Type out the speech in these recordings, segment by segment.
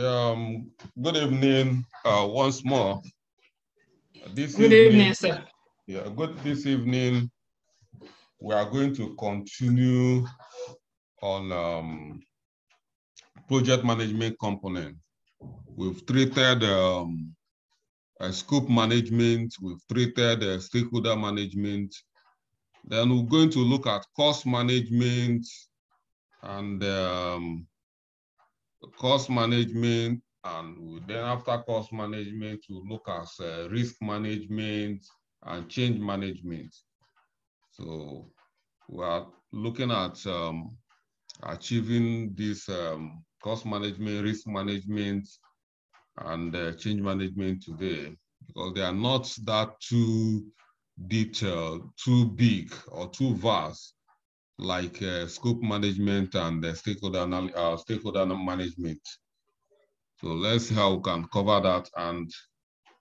Um, good evening uh, once more. This Good evening, sir. Yeah, good this evening. We are going to continue on um, project management component. We've treated um, scope management, we've treated uh, stakeholder management. Then we're going to look at cost management and um, cost management, and then after cost management, we look at uh, risk management and change management. So we are looking at um, achieving this um, cost management, risk management, and uh, change management today because they are not that too detailed, too big, or too vast like uh, scope management and uh, stakeholder, uh, stakeholder management. So let's see how we can cover that. And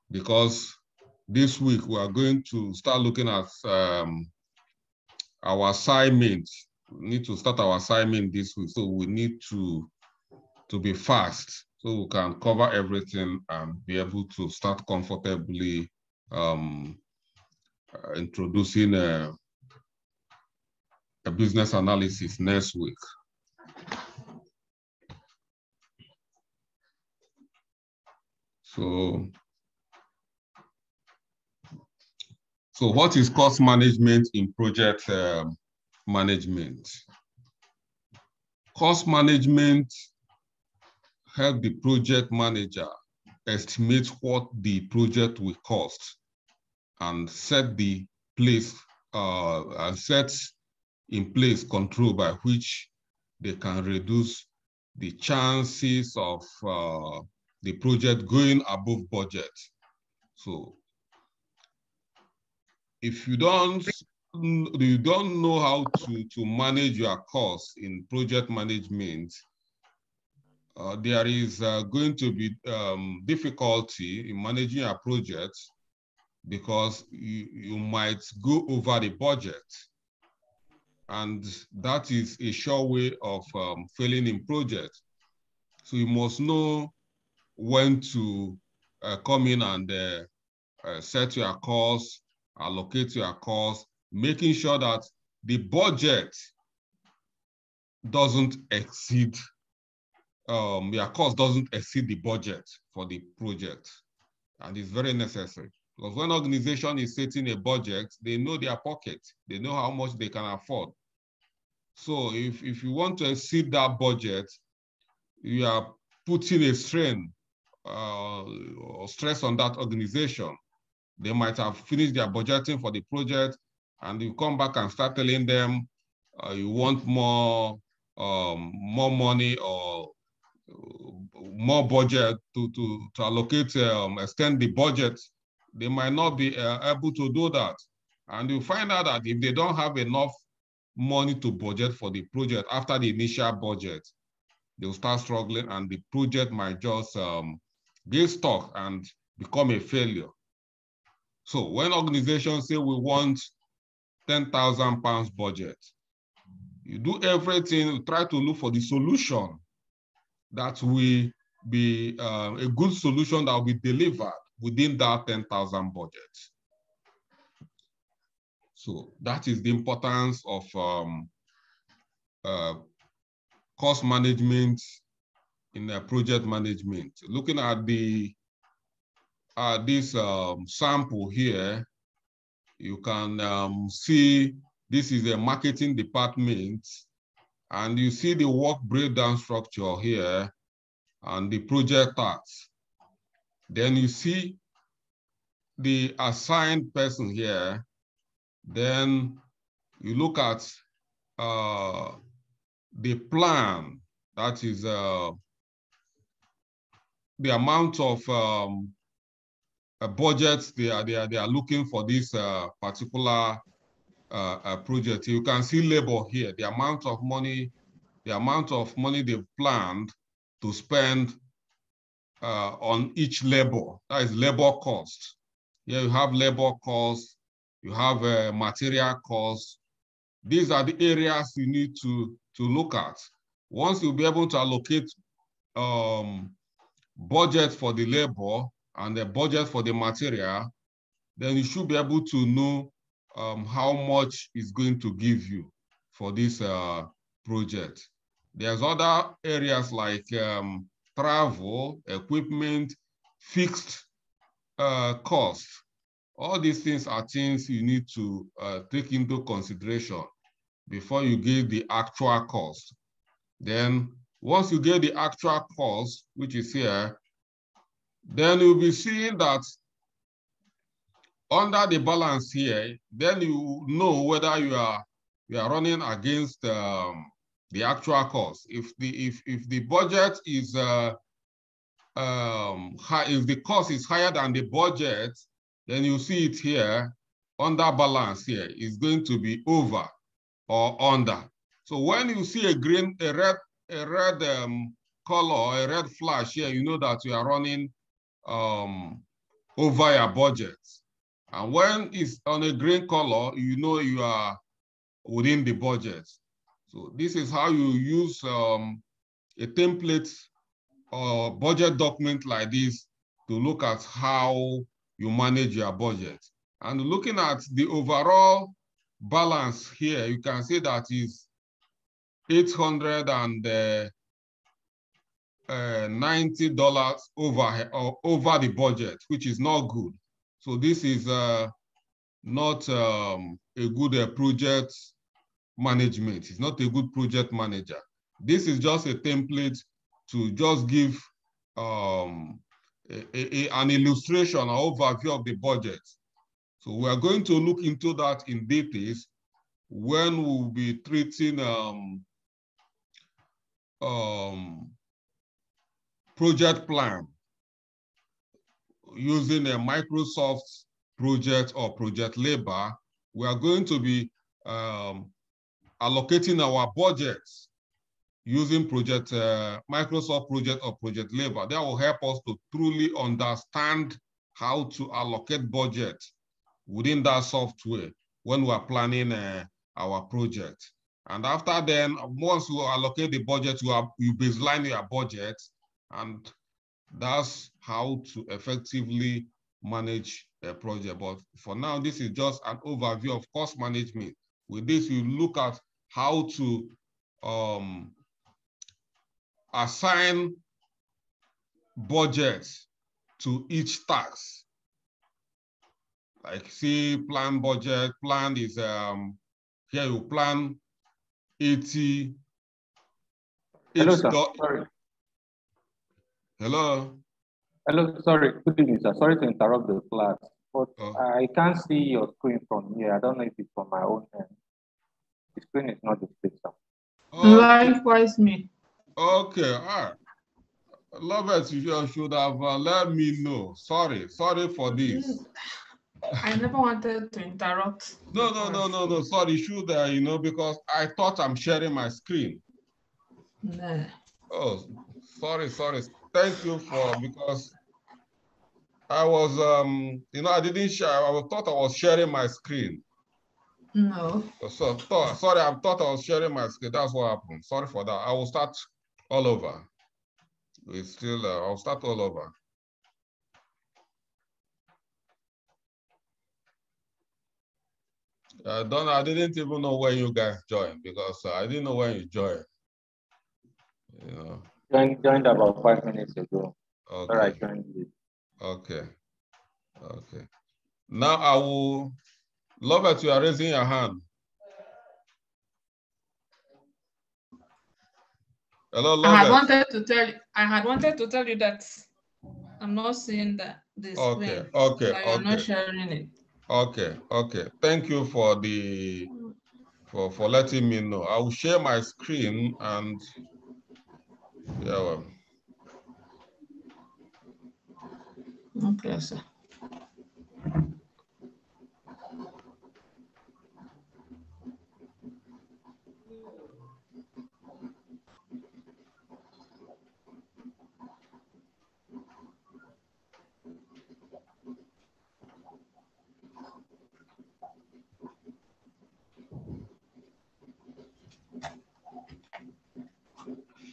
because this week we are going to start looking at um, our assignment. We need to start our assignment this week. So we need to, to be fast so we can cover everything and be able to start comfortably um, uh, introducing uh, a business analysis next week. So, so what is cost management in project um, management? Cost management help the project manager estimate what the project will cost and set the place uh, and set in place control by which they can reduce the chances of uh, the project going above budget. So if you don't you don't know how to, to manage your costs in project management, uh, there is uh, going to be um, difficulty in managing a project because you, you might go over the budget. And that is a sure way of um, failing in projects. So you must know when to uh, come in and uh, uh, set your costs, allocate your costs, making sure that the budget doesn't exceed, um, your cost doesn't exceed the budget for the project. And it's very necessary. Because when organization is setting a budget, they know their pocket. They know how much they can afford. So if, if you want to exceed that budget, you are putting a strain uh, or stress on that organization. They might have finished their budgeting for the project and you come back and start telling them uh, you want more, um, more money or more budget to, to, to allocate, um, extend the budget. They might not be uh, able to do that. And you find out that if they don't have enough money to budget for the project after the initial budget, they'll start struggling and the project might just um, get stuck and become a failure. So when organizations say we want 10,000 pounds budget, you do everything, try to look for the solution that will be uh, a good solution that will be delivered within that 10,000 budget. So that is the importance of um, uh, cost management in the project management. Looking at the uh, this um, sample here, you can um, see this is a marketing department and you see the work breakdown structure here and the project tasks. Then you see the assigned person here then you look at uh, the plan, that is uh, the amount of um, budgets they are, they, are, they are looking for this uh, particular uh, project. You can see labor here, the amount of money, the amount of money they've planned to spend uh, on each labor, that is labor cost. Here you have labor cost, you have uh, material costs. These are the areas you need to, to look at. Once you'll be able to allocate um, budget for the labor and the budget for the material, then you should be able to know um, how much is going to give you for this uh, project. There's other areas like um, travel, equipment, fixed uh, costs. All these things are things you need to uh, take into consideration before you get the actual cost. Then once you get the actual cost, which is here, then you'll be seeing that under the balance here, then you know whether you are you are running against um, the actual cost. If the if if the budget is uh, um, high, if the cost is higher than the budget, then you see it here under balance here is going to be over or under. So when you see a green, a red, a red um, color, a red flash here, you know that you are running um, over your budget. And when it's on a green color, you know you are within the budget. So this is how you use um, a template or budget document like this to look at how you manage your budget. And looking at the overall balance here, you can see that is 890 dollars over, uh, over the budget, which is not good. So this is uh, not um, a good uh, project management. It's not a good project manager. This is just a template to just give um, a, an illustration or overview of the budget. So we are going to look into that in details when we'll be treating um, um, project plan using a Microsoft project or ProjectLibre, we are going to be um, allocating our budgets using project uh, Microsoft project or ProjectLibre. That will help us to truly understand how to allocate budget within that software when we are planning uh, our project. And after then, once you allocate the budget, you, are, you baseline your budget and that's how to effectively manage a project. But for now, this is just an overview of cost management. With this, you look at how to um, assign budgets to each task. Like see plan budget, plan is, um, here you plan 80. Hello, sir. Sorry. Hello. Hello, sorry, good evening, sir. Sorry to interrupt the class, but oh. I can't see your screen from here. I don't know if it's from my own end. The screen is not displayed, sir. Oh. Likewise, me. Okay, all right. Love it. You should have uh, let me know. Sorry, sorry for this. I never wanted to interrupt. No, no, no, no, no. Sorry, should uh, you know, because I thought I'm sharing my screen. Nah. Oh, sorry, sorry thank you for because I was um you know I didn't share I thought I was sharing my screen. No. So thought, sorry, I thought I was sharing my screen. That's what happened. Sorry for that. I will start all over. We still uh, I'll start all over. I don't I didn't even know when you guys joined because uh, I didn't know when you joined. You know. Joined, joined about five minutes ago. Okay. All right, joined Okay. Okay. Now I will, love that you are raising your hand. Hello, Love I had wanted to tell you, I had wanted to tell you that I'm not seeing the, the okay, screen. Okay, okay. I'm not sharing it. Okay, okay. Thank you for the for for letting me know. I will share my screen and yeah, well. Okay, sir.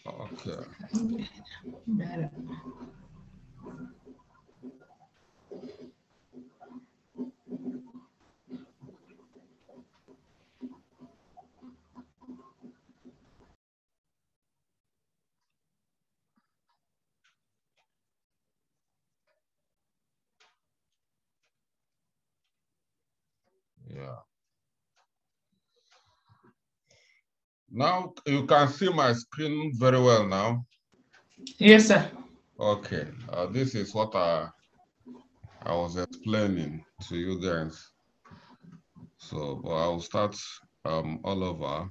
Okay. Now you can see my screen very well now. Yes, sir. Okay, uh, this is what I, I was explaining to you guys. So I'll start um, all over.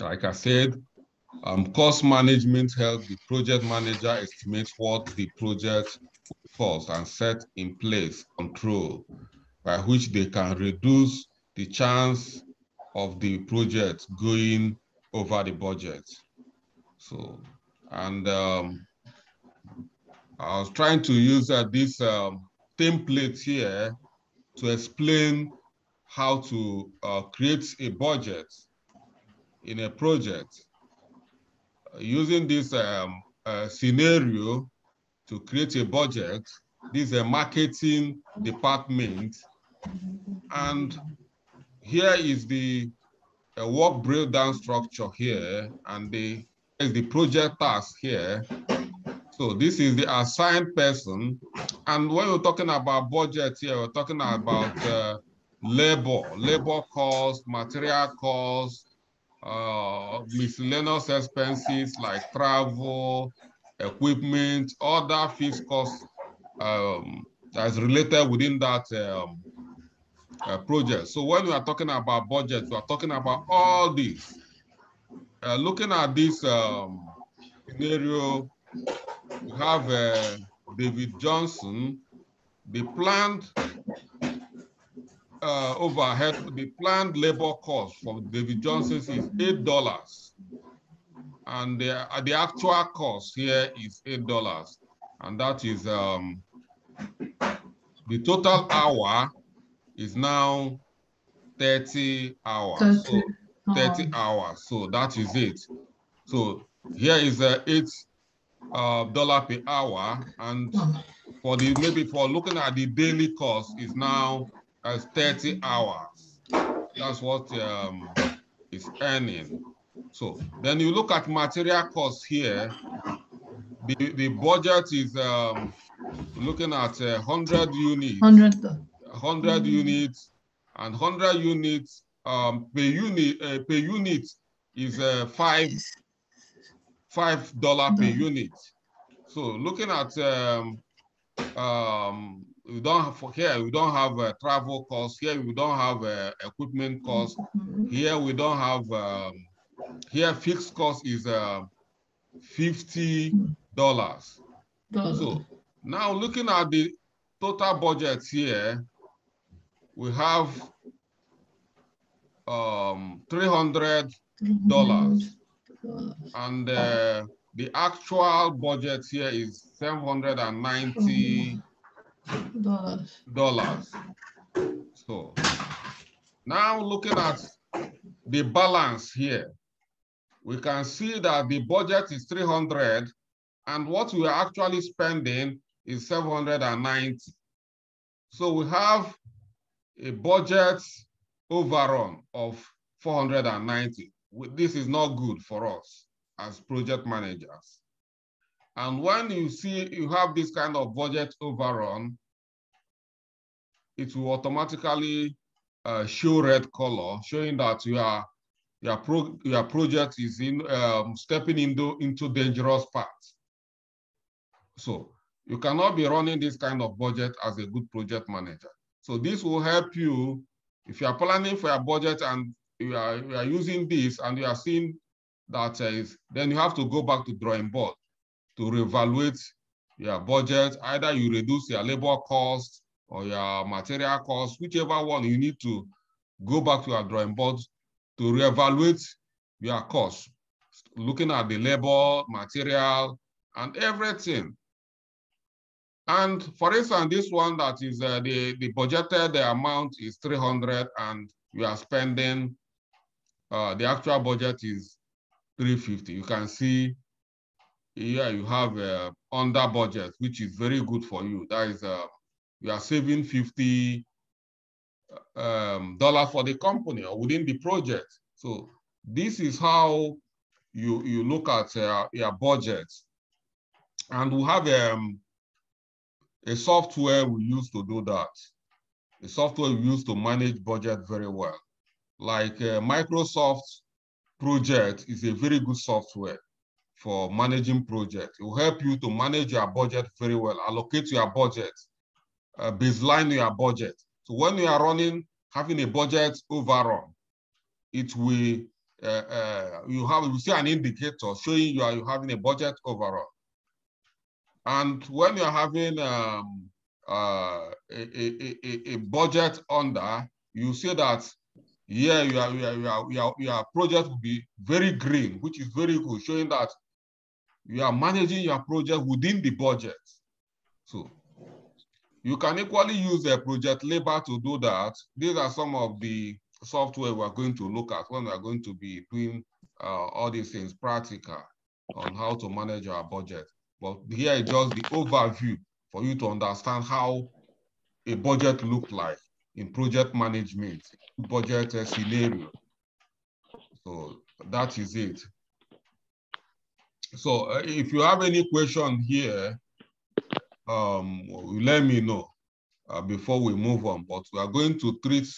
Like I said, um, cost management helps the project manager estimate what the project costs and set in place control by which they can reduce the chance of the project going over the budget. So, and um, I was trying to use uh, this um, template here to explain how to uh, create a budget in a project. using this um, uh, scenario to create a budget, this is a marketing department. And here is the work breakdown structure here, and the is the project task here. So this is the assigned person. And when we're talking about budget here, we're talking about uh, labor, labor cost, material cost, uh, miscellaneous expenses like travel, equipment, other fixed costs um, that is related within that um, uh, project. So when we are talking about budgets, we are talking about all these. Uh, looking at this um, scenario, we have uh, David Johnson, the planned uh, overhead, the planned labor cost for David Johnson is $8. And the, uh, the actual cost here is $8. And that is um, the total hour is now 30 hours. 30, so 30 hours. So that is it. So here is a eight uh, dollar per hour. And for the maybe for looking at the daily cost is now as 30 hours. That's what um, is earning. So then you look at material costs here. The, the budget is um, looking at uh, 100 units. 100. 100 mm. units and 100 units um, per unit uh, per unit is uh, five five dollar per mm. unit. So looking at um, um, we don't have here we don't have a travel costs here we don't have a equipment costs mm-hmm. here we don't have um, here fixed cost is uh, fifty dollars. So now looking at the total budget here, we have um, three hundred dollars, and uh, the actual budget here is seven hundred and ninety dollars. Dollars. So now looking at the balance here, we can see that the budget is 300 and what we are actually spending is 790. So we have a budget overrun of 490. This is not good for us as project managers. And when you see you have this kind of budget overrun, it will automatically uh, show red color, showing that you are, your, pro, your project is in um, stepping into, into dangerous paths. So you cannot be running this kind of budget as a good project manager. So this will help you if you are planning for your budget and you are, you are using this and you are seeing that uh, is, then you have to go back to drawing board to reevaluate your budget. Either you reduce your labor cost or your material cost, whichever one you need to go back to your drawing board to reevaluate your cost, looking at the labor, material, and everything. And for instance, this one that is uh, the, the budgeted the amount is 300 and you are spending, uh, the actual budget is 350. You can see here you have uh, under budget, which is very good for you. That is, uh, you are saving 50 um, dollars for the company or within the project. So this is how you, you look at uh, your budget. And we have um, a software we use to do that. A software we use to manage budget very well. Like uh, Microsoft project is a very good software for managing projects. It will help you to manage your budget very well, allocate your budget, uh, baseline your budget. So when you are running, having a budget overrun, it will, uh, uh, you have, you see an indicator showing you are you having a budget overrun. And when you're having um, uh, a, a, a, budget under, you see that yeah, your, your, your, your, your project will be very green, which is very good, showing that you are managing your project within the budget. So you can equally use a ProjectLibre to do that. These are some of the software we're going to look at when we're going to be doing uh, all these things practical on how to manage our budget. But here is just the overview for you to understand how a budget look like in project management, budget scenario. So that is it. So uh, if you have any question here, um, let me know uh, before we move on. But we are going to treat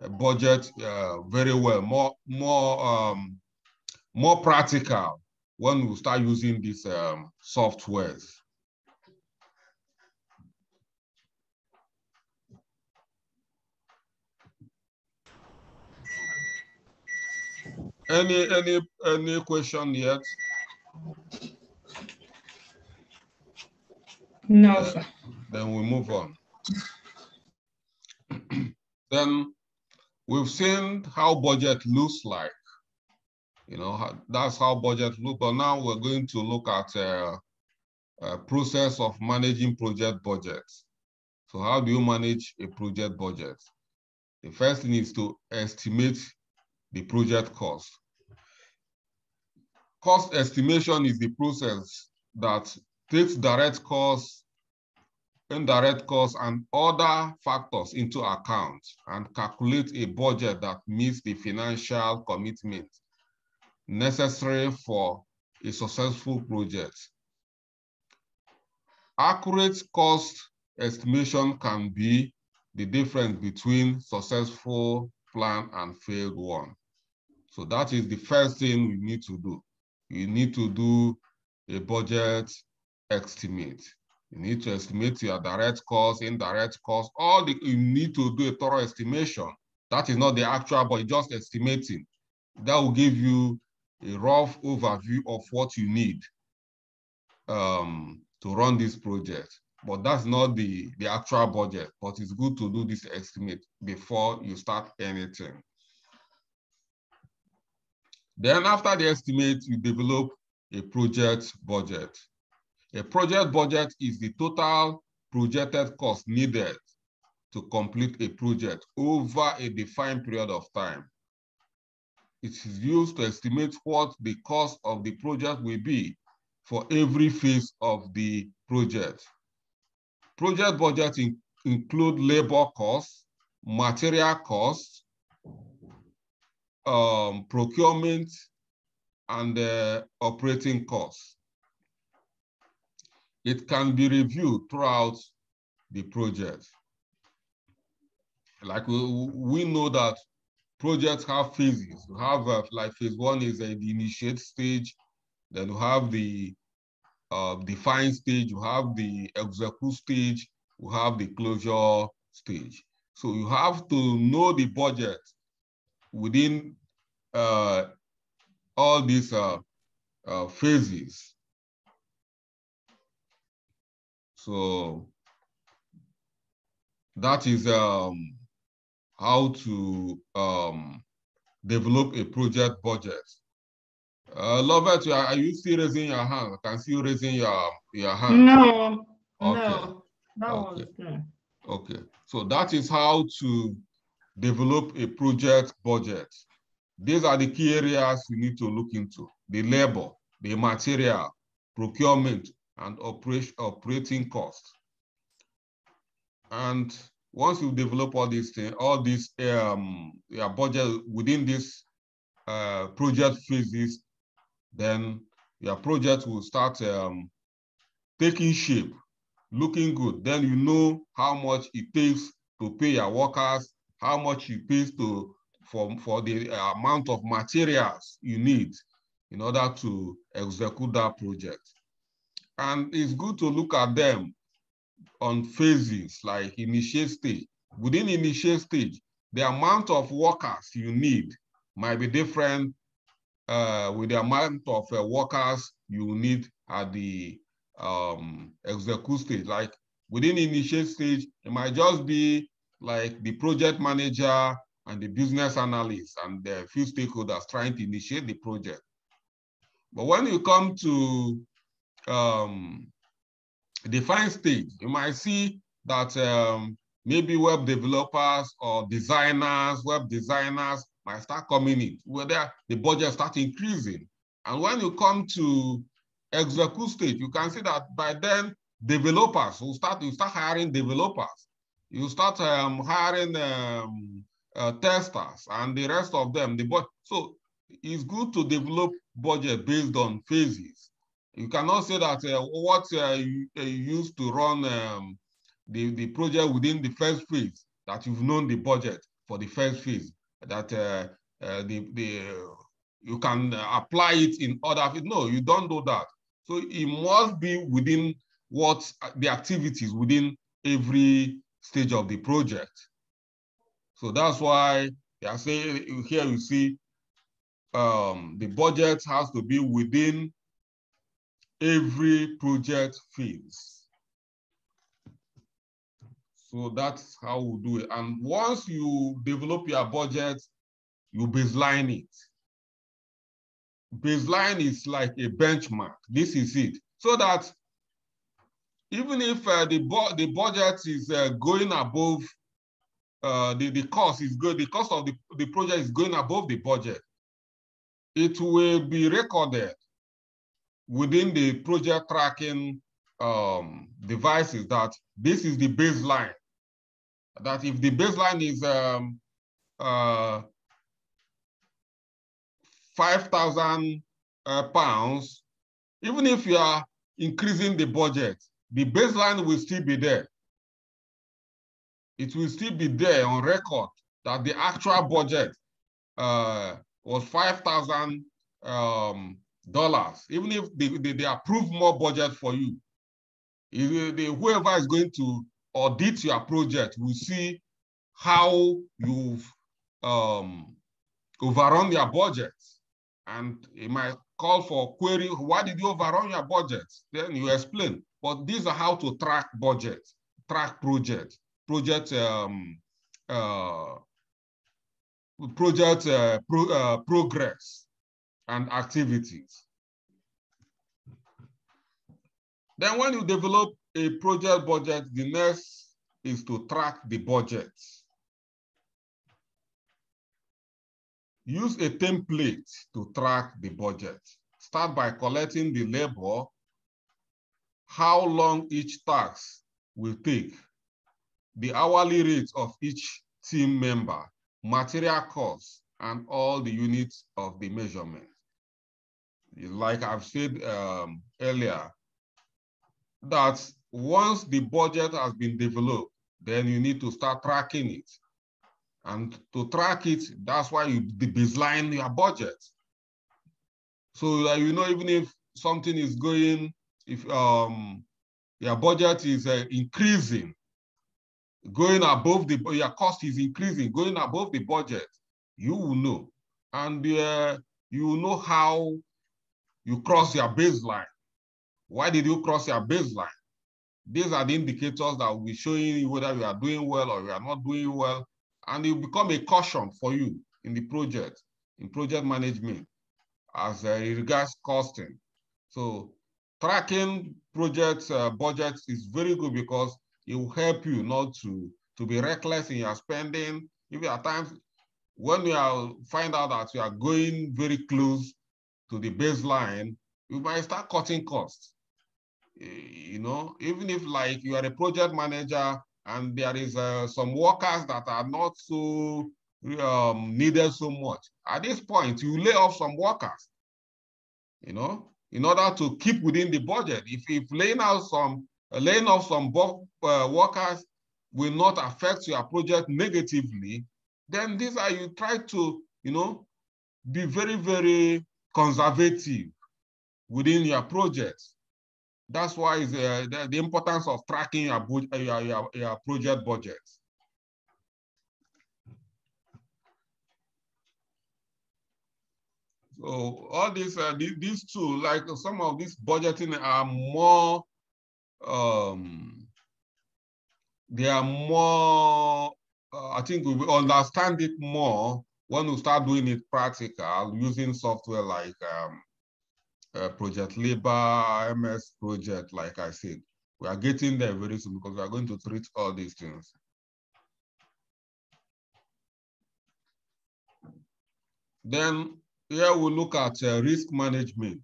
a budget uh, very well, more more um, more practical when we start using these um, softwares. Any any any question yet? No. Then we move on. then we've seen how budget looks like. You know, that's how budget look. But now we're going to look at a, a process of managing project budgets. So how do you manage a project budget? The first thing is to estimate the project cost. Cost estimation is the process that takes direct costs, indirect costs, and other factors into account and calculate a budget that meets the financial commitment necessary for a successful project. Accurate cost estimation can be the difference between successful plan and failed one. So that is the first thing we need to do. You need to do a budget estimate. You need to estimate your direct cost, indirect cost, all the, you need to do a thorough estimation. That is not the actual, but just estimating. That will give you a rough overview of what you need um, to run this project. But that's not the, the actual budget, but it's good to do this estimate before you start anything. Then after the estimate, you develop a project budget. A project budget is the total projected cost needed to complete a project over a defined period of time. It is used to estimate what the cost of the project will be for every phase of the project. Project budgets in, include labor costs, material costs, um, procurement, and uh, operating costs. It can be reviewed throughout the project. Like we, we know that projects have phases. You have uh, like phase one is uh, the initiate stage, then you have the uh, define stage, you have the execute stage, you have the closure stage. So you have to know the budget within uh, all these uh, uh, phases. So that is um, how to um, develop a project budget. Uh, Lovett, are you still raising your hand? I can see you raising your, your hand. No, okay. no, that okay. was Okay, so that is how to develop a project budget. These are the key areas you need to look into. The labor, the material, procurement, and operation, operating costs. And once you develop all these things, all these um, your budget within this uh, project phases, then your project will start um, taking shape, looking good. Then you know how much it takes to pay your workers, how much it pays to for, for the amount of materials you need in order to execute that project. And it's good to look at them on phases like initiate stage. Within initiate stage, the amount of workers you need might be different uh, with the amount of uh, workers you need at the um, execute stage. Like within initiate stage, it might just be like the project manager and the business analyst and the few stakeholders trying to initiate the project. But when you come to um, define stage, you might see that um, maybe web developers or designers, web designers might start coming in, where the budget start increasing. And when you come to execute stage, you can see that by then developers will start, you start hiring developers. You start um, hiring um, uh, testers and the rest of them. The so it's good to develop budget based on phases. You cannot say that uh, what uh, you, uh, used to run um, the, the project within the first phase, that you've known the budget for the first phase, that uh, uh, the, the, you can apply it in other, no, you don't do that. So it must be within what the activities within every stage of the project. So that's why I say here you see um, the budget has to be within every project phase. So that's how we do it. And once you develop your budget, you baseline it. Baseline is like a benchmark. This is it. So that even if uh, the, the budget is uh, going above, uh, the, the cost is good, the cost of the, the project is going above the budget, it will be recorded within the project tracking um, devices that this is the baseline. That if the baseline is um, uh, 5,000 uh, pounds, even if you are increasing the budget, the baseline will still be there. It will still be there on record that the actual budget uh, was 5,000 um, even if they, they, they, approve more budget for you. If they, whoever is going to audit your project will see how you've um, overrun your budget. And it might call for a query, why did you overrun your budget? Then you explain. But these are how to track budget, track project, project um, uh, project uh, pro, uh, progress and activities. Then when you develop a project budget, the next is to track the budget. Use a template to track the budget. Start by collecting the labor how long each task will take, the hourly rate of each team member, material costs, and all the units of the measurement. Like I've said um, earlier, that once the budget has been developed, then you need to start tracking it. And to track it, that's why you baseline your budget. So that you know, even if something is going if um, your budget is uh, increasing, going above the, your cost is increasing, going above the budget, you will know. And uh, you will know how you cross your baseline. Why did you cross your baseline? These are the indicators that will be showing you whether you are doing well or you are not doing well. And it will become a caution for you in the project, in project management, as uh, regards costing. So tracking project uh, budgets is very good because it will help you not to, to be reckless in your spending. If you are times when you are, find out that you are going very close to the baseline, you might start cutting costs. You know, even if like you are a project manager and there is uh, some workers that are not so um, needed so much. At this point, you lay off some workers, you know, in order to keep within the budget. If, if laying out some, laying off some uh, workers will not affect your project negatively, then these are you try to, you know, be very, very conservative within your projects. That's why uh, the, the, importance of tracking your, your, your, your project budget. So all these, uh, these, these two, like some of these budgeting are more, um, they are more, uh, I think we understand it more when we start doing it practical using software like um, uh, ProjectLibre, MS Project, like I said. We are getting there very soon because we are going to treat all these things. Then here we look at uh, risk management.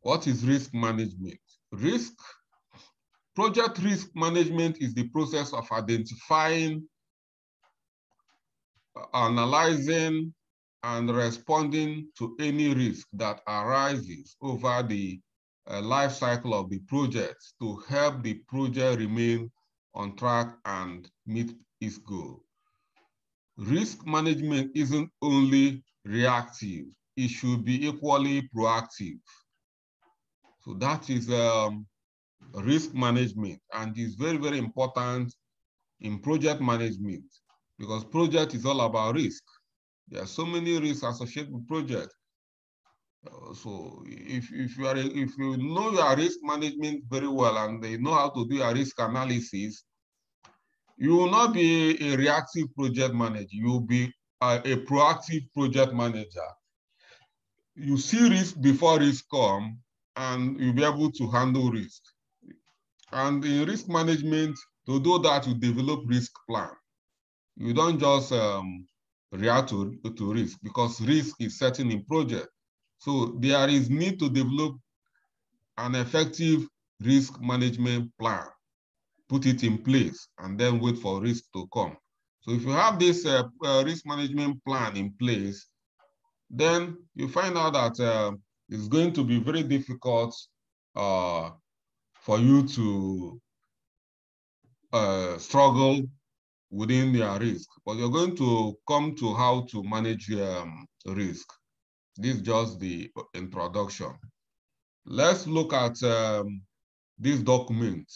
What is risk management? Risk, project risk management is the process of identifying, analyzing, and responding to any risk that arises over the uh, life cycle of the project to help the project remain on track and meet its goal. Risk management isn't only reactive, it should be equally proactive. So that is um, risk management and is very, very important in project management because project is all about risk. There are so many risks associated with project. Uh, so if, if you are if you know your risk management very well and they know how to do a risk analysis, you will not be a reactive project manager. You will be a, a proactive project manager. You see risk before risk come, and you'll be able to handle risk. And in risk management, to do that, you develop risk plan. You don't just um, react to, to risk because risk is certain in project. So there is need to develop an effective risk management plan, put it in place, and then wait for risk to come. So if you have this uh, uh, risk management plan in place, then you find out that uh, it's going to be very difficult uh, for you to uh, struggle within their risk, but you're going to come to how to manage um, risk. This is just the introduction. Let's look at um, this document,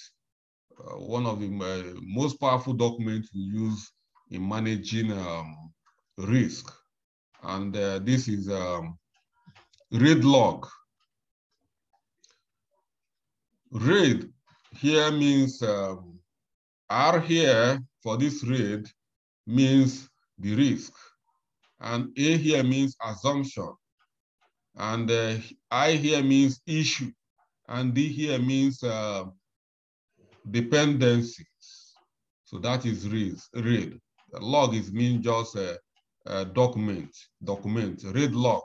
uh, one of the uh, most powerful documents we use in managing um, risk. And uh, this is um, RAID log. RAID here means um, R here for this RAID means the risk. And A here means assumption. And uh, I here means issue. And D here means uh, dependencies. So that is RAID. The log is mean just a, a document, document, RAID log.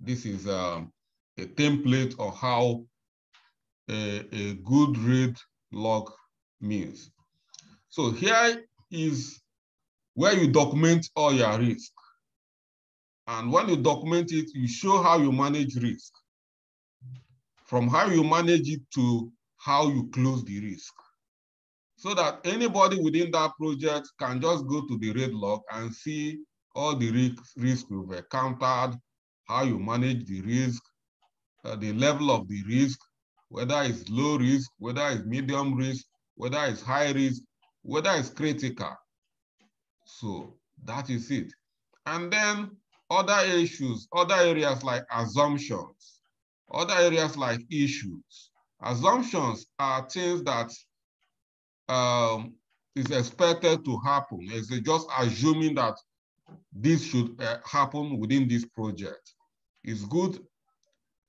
This is um, a template of how a, a good RAID log means. So here is where you document all your risk. And when you document it, you show how you manage risk. From how you manage it to how you close the risk. So that anybody within that project can just go to the RAID log and see all the risks risk you've encountered, how you manage the risk, uh, the level of the risk, whether it's low risk, whether it's medium risk, whether it's high risk, whether it's critical. So that is it. And then other issues, other areas like assumptions, other areas like issues. Assumptions are things that um, is expected to happen. It's just assuming that this should uh, happen within this project. It's good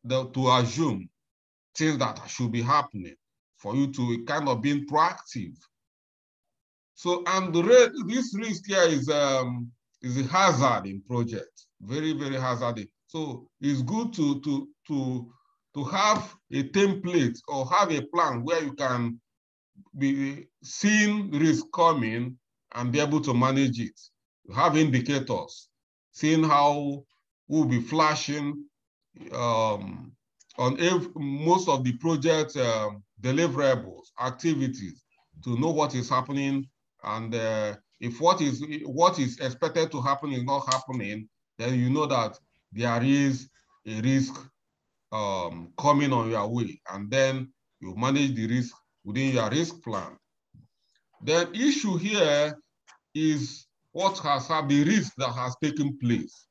to assume things that should be happening for you to kind of being proactive so, and the this risk here is, um, is a hazard in project, very, very hazardous. So it's good to, to, to, to have a template or have a plan where you can be seeing risk coming and be able to manage it. You have indicators, seeing how we'll be flashing um, on most of the project um, deliverables, activities, to know what is happening And uh, if what is what is expected to happen is not happening, then you know that there is a risk um, coming on your way, and then you manage the risk within your risk plan. The issue here is what has had the risk that has taken place.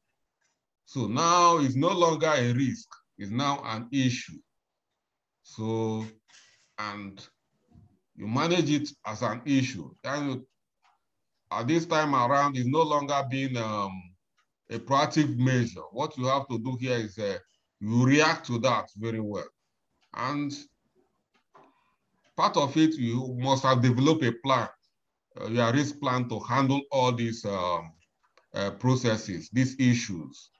So now it's no longer a risk, it's now an issue. So, and you manage it as an issue. And at this time around, it's no longer being um, a proactive measure. What you have to do here is uh, you react to that very well. And part of it, you must have developed a plan, uh, your risk plan to handle all these um, uh, processes, these issues.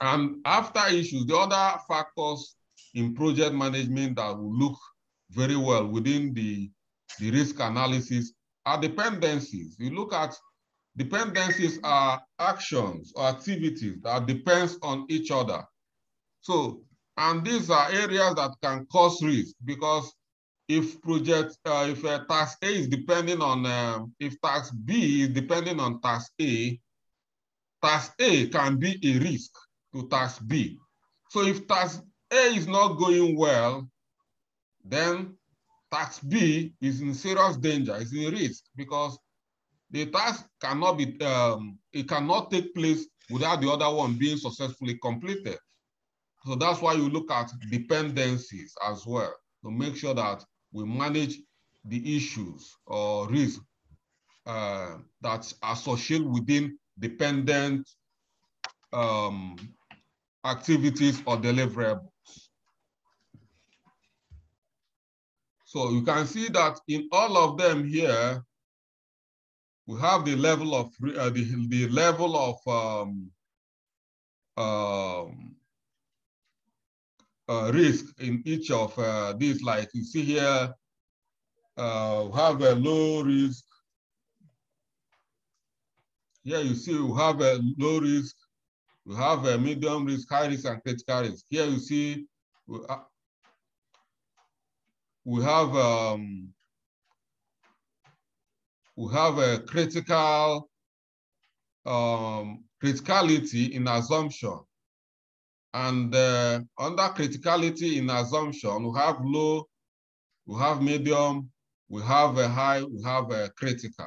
And after issues, the other factors in project management that will look very well within the, the risk analysis are dependencies. You look at dependencies are actions or activities that depends on each other. So, and these are areas that can cause risk because if project, uh, if uh, task A is depending on, um, if task B is depending on task A, task A can be a risk to task B. So if task A is not going well, then task B is in serious danger, is in risk because the task cannot be, um, it cannot take place without the other one being successfully completed. So that's why you look at dependencies as well to make sure that we manage the issues or risks uh, that's associated within dependent um, activities or deliverables. So you can see that in all of them here, we have the level of uh, the, the level of um, um, uh, risk in each of uh, these. Like you see here, uh, we have a low risk. Here you see we have a low risk, we have a medium risk, high risk, and critical risk. Here you see we, uh, have um, we have a critical um, criticality in assumption. And uh, under criticality in assumption, we have low, we have medium, we have a high, we have a critical.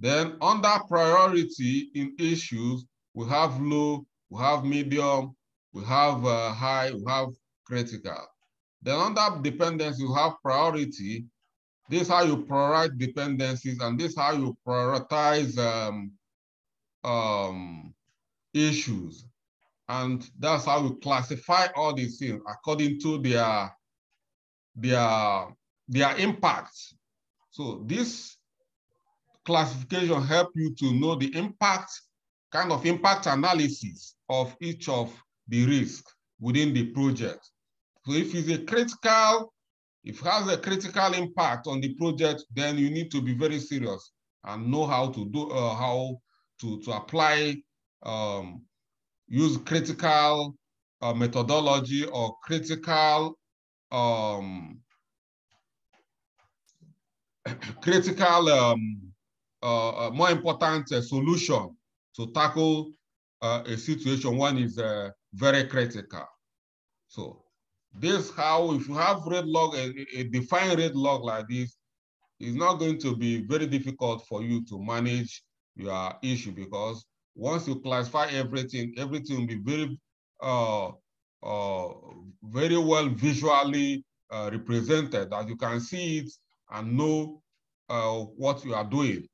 Then under priority in issues, we have low, we have medium, we have uh, high, we have critical. Then under dependency, you have priority, this is how you prioritize dependencies, and this is how you prioritize um, um, issues. And that's how we classify all these things according to their, their, their impact. So this classification help you to know the impact, kind of impact analysis of each of the risk within the project. So if it's a critical if it has a critical impact on the project, then you need to be very serious and know how to do, uh, how to, to apply, um, use critical uh, methodology or critical, um, critical, um, uh, uh, more important uh, solution to tackle uh, a situation when is very critical. So this how, if you have RAID log, a, a defined RAID log like this, it's not going to be very difficult for you to manage your issue because once you classify everything, everything will be very, uh, uh, very well visually uh, represented that you can see it and know uh, what you are doing.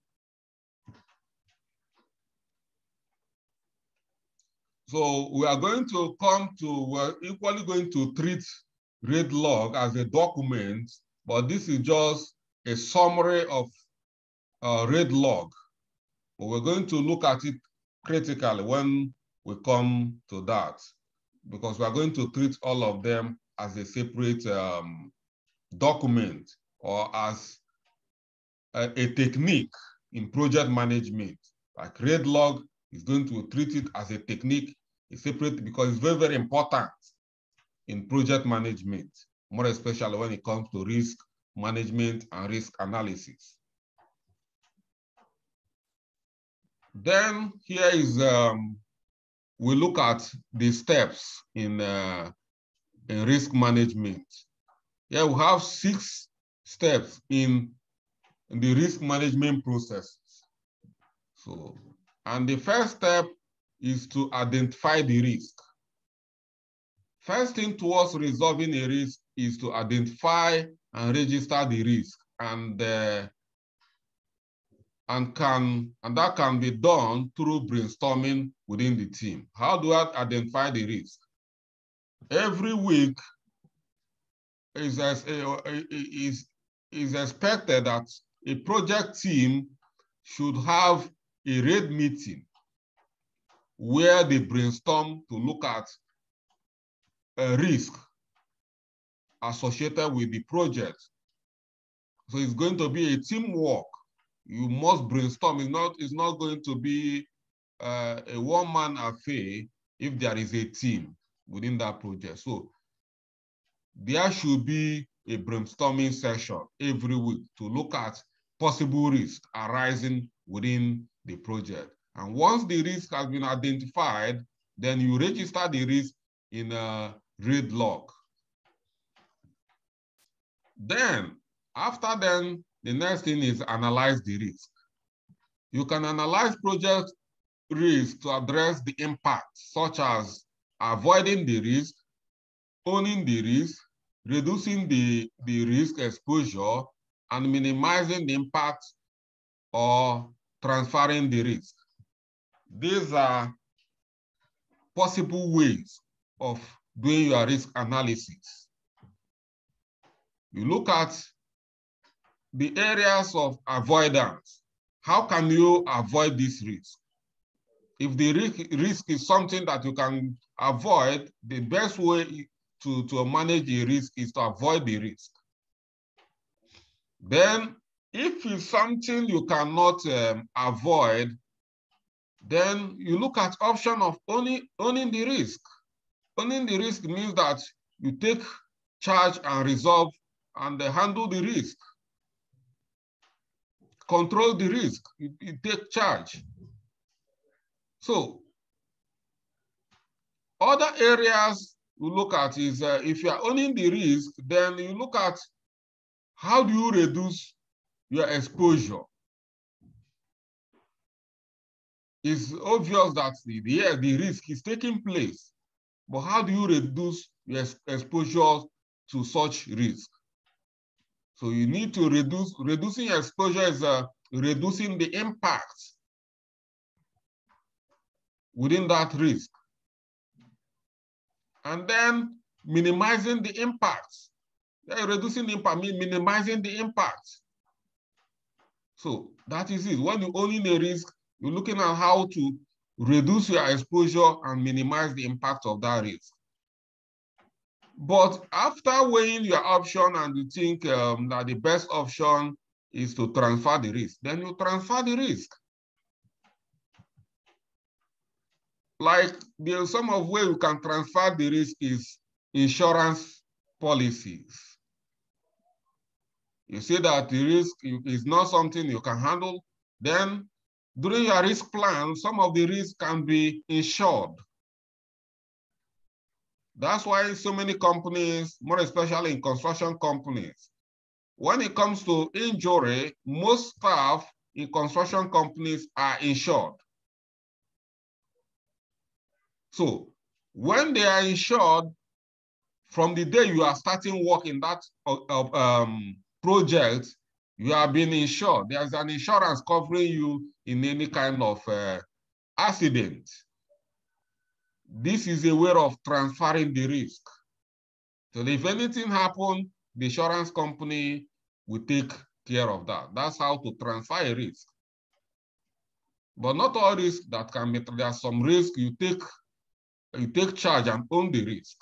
So we are going to come to, we're equally going to treat RAID log as a document, but this is just a summary of uh, log. But we're going to look at it critically when we come to that, because we are going to treat all of them as a separate um, document or as a, a technique in project management. Like RAID log is going to treat it as a technique separate because it's very, very important in project management, more especially when it comes to risk management and risk analysis. Then here is, um, we look at the steps in, uh, in risk management. Yeah, we have six steps in, in the risk management process. So, and the first step is to identify the risk. First thing towards resolving a risk is to identify and register the risk and uh, and can and that can be done through brainstorming within the team. How do I identify the risk? Every week is is is expected that a project team should have a RAID meeting where they brainstorm to look at a risk associated with the project. So it's going to be a teamwork. You must brainstorm. It's not, it's not going to be uh, a one-man affair if there is a team within that project. So there should be a brainstorming session every week to look at possible risks arising within the project. And once the risk has been identified, then you register the risk in a RAID log. Then, after then, the next thing is analyze the risk. You can analyze project risk to address the impact, such as avoiding the risk, owning the risk, reducing the, the risk exposure, and minimizing the impact or transferring the risk. These are possible ways of doing your risk analysis. You look at the areas of avoidance. How can you avoid this risk? If the risk is something that you can avoid, the best way to, to manage the risk is to avoid the risk. Then, if it's something you cannot um, avoid, then you look at option of owning, owning the risk. Owning the risk means that you take charge and resolve and handle the risk. Control the risk, you, you take charge. So, other areas you look at is uh, if you are owning the risk, then you look at how do you reduce your exposure? It's obvious that the, the, risk is taking place, but how do you reduce your exposure to such risk? So you need to reduce, reducing exposure is uh, reducing the impact within that risk. And then minimizing the impact. Yeah, reducing the impact, minimizing the impact. So that is it. When you only a risk, you're looking at how to reduce your exposure and minimize the impact of that risk. But after weighing your option and you think um, that the best option is to transfer the risk, then you transfer the risk. Like the some of where you can transfer the risk is insurance policies. You see that the risk is not something you can handle, then during your risk plan, some of the risk can be insured. That's why so many companies, more especially in construction companies, when it comes to injury, most staff in construction companies are insured. So when they are insured, from the day you are starting work in that uh, um, project, you are being insured. There's an insurance covering you in any kind of uh, accident. This is a way of transferring the risk. So if anything happens, the insurance company will take care of that. That's how to transfer a risk. But not all risk that can be, there's some risk you take, you take charge and own the risk.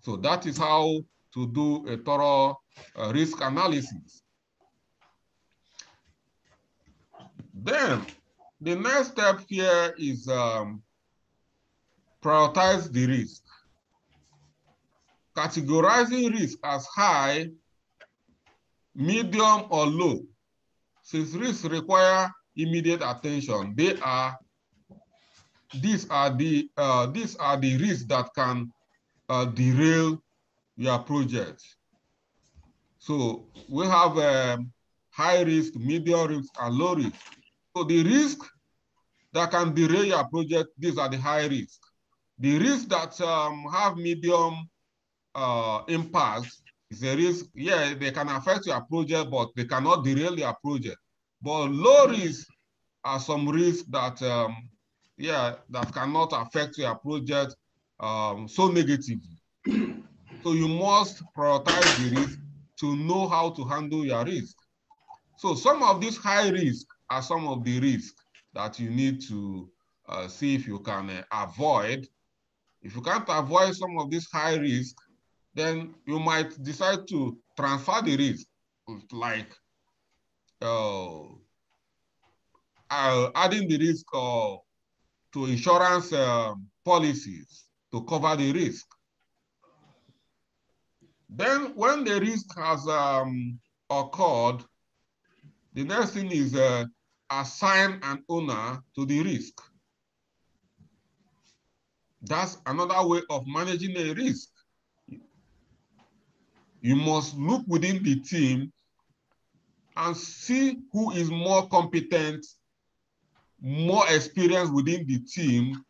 So that is how to do a thorough uh, risk analysis. Then the next step here is um, prioritize the risk. Categorizing risk as high, medium, or low, since risks require immediate attention. They are these are the uh, these are the risks that can uh, derail your project. So we have um, high risk, medium risk, and low risk. So the risk that can derail your project, these are the high risk. The risk that um, have medium uh, impact is a risk, yeah, they can affect your project, but they cannot derail your project. But low risk are some risks that, um, yeah, that cannot affect your project um, so negatively. so you must prioritize the risk to know how to handle your risk. So some of these high risk are some of the risks that you need to uh, see if you can uh, avoid. If you can't avoid some of these high risk, then you might decide to transfer the risk, like uh, uh, adding the risk to insurance um, policies to cover the risk. Then when the risk has um, occurred, the next thing is uh, assign an owner to the risk. That's another way of managing a risk. You must look within the team and see who is more competent, more experienced within the team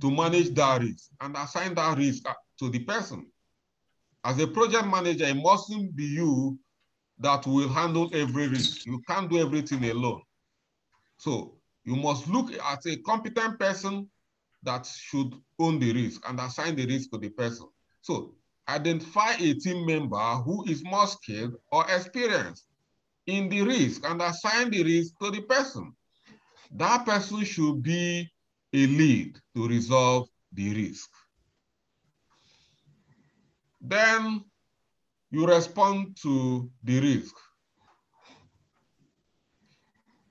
to manage that risk and assign that risk to the person. As a project manager, it mustn't be you that will handle every risk. You can't do everything alone. So you must look at a competent person that should own the risk and assign the risk to the person. So identify a team member who is more skilled or experienced in the risk and assign the risk to the person. That person should be a lead to resolve the risk. Then you respond to the risk.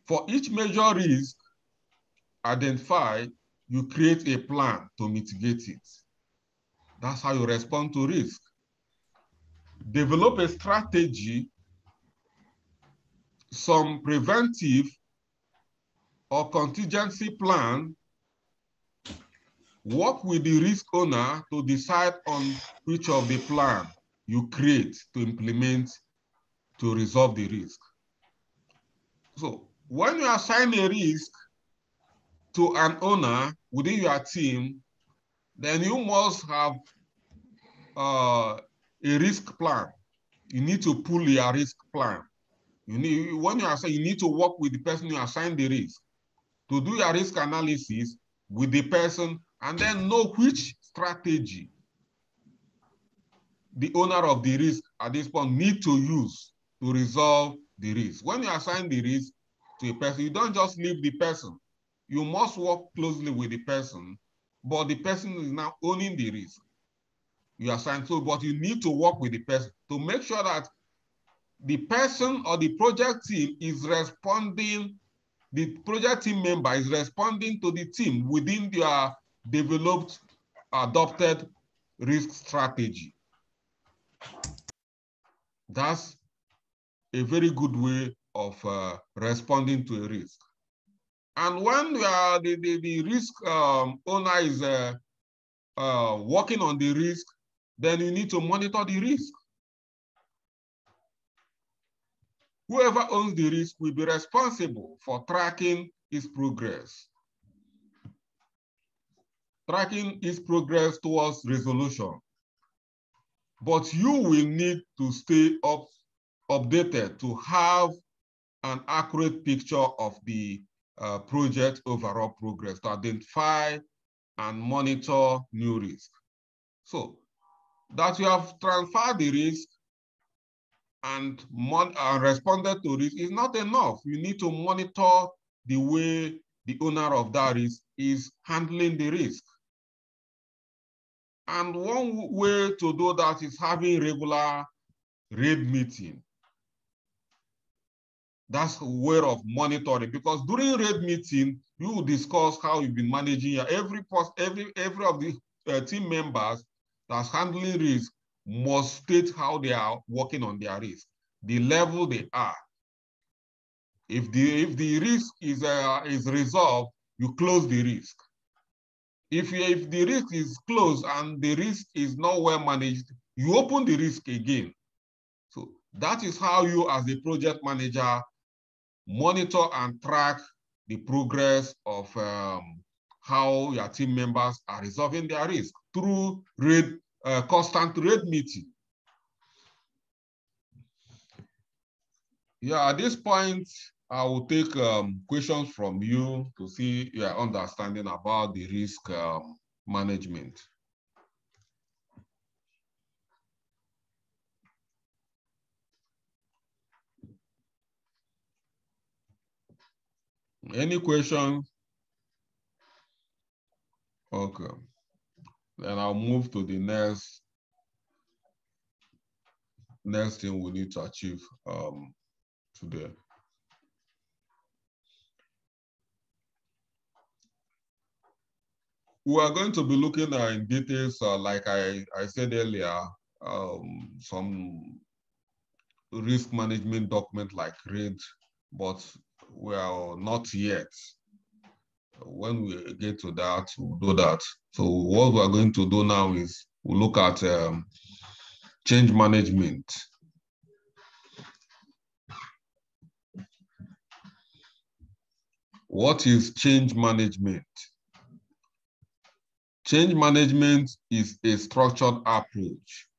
For each major risk identified, you create a plan to mitigate it. That's how you respond to risk. Develop a strategy, some preventive or contingency plan work with the risk owner to decide on which of the plan you create to implement to resolve the risk. So when you assign a risk to an owner within your team, then you must have uh, a risk plan. You need to pull your risk plan. You need, when you assign, you need to work with the person you assign the risk to do your risk analysis with the person and then know which strategy the owner of the risk at this point need to use to resolve the risk. When you assign the risk to a person, you don't just leave the person. You must work closely with the person, but the person is now owning the risk. You assign to, but you need to work with the person to make sure that the person or the project team is responding, the project team member is responding to the team within their developed, adopted risk strategy. That's a very good way of uh, responding to a risk. And when the, the, the risk um, owner is uh, uh, working on the risk, then you need to monitor the risk. Whoever owns the risk will be responsible for tracking its progress. Tracking its progress towards resolution but you will need to stay up, updated to have an accurate picture of the uh, project overall progress to identify and monitor new risk. So that you have transferred the risk and uh, responded to risk is not enough. You need to monitor the way the owner of that risk is handling the risk. And one way to do that is having regular RAID meeting. That's a way of monitoring because during RAID meeting, you discuss how you've been managing your every post, every every of the uh, team members that's handling risk must state how they are working on their risk, the level they are. If the, if the risk is, uh, is resolved, you close the risk. If, if the risk is closed and the risk is not well managed, you open the risk again. So that is how you as a project manager monitor and track the progress of um, how your team members are resolving their risk through uh, constant RAID meeting. Yeah, at this point, I will take um, questions from you to see your understanding about the risk um, management. Any questions? Okay. Then I'll move to the next next thing we need to achieve um, today. We are going to be looking at in details, uh, like I, I said earlier, um, some risk management document like RAID, but we are not yet. When we get to that, we'll do that. So what we're going to do now is we'll look at um, change management. What is change management? Change management is a structured approach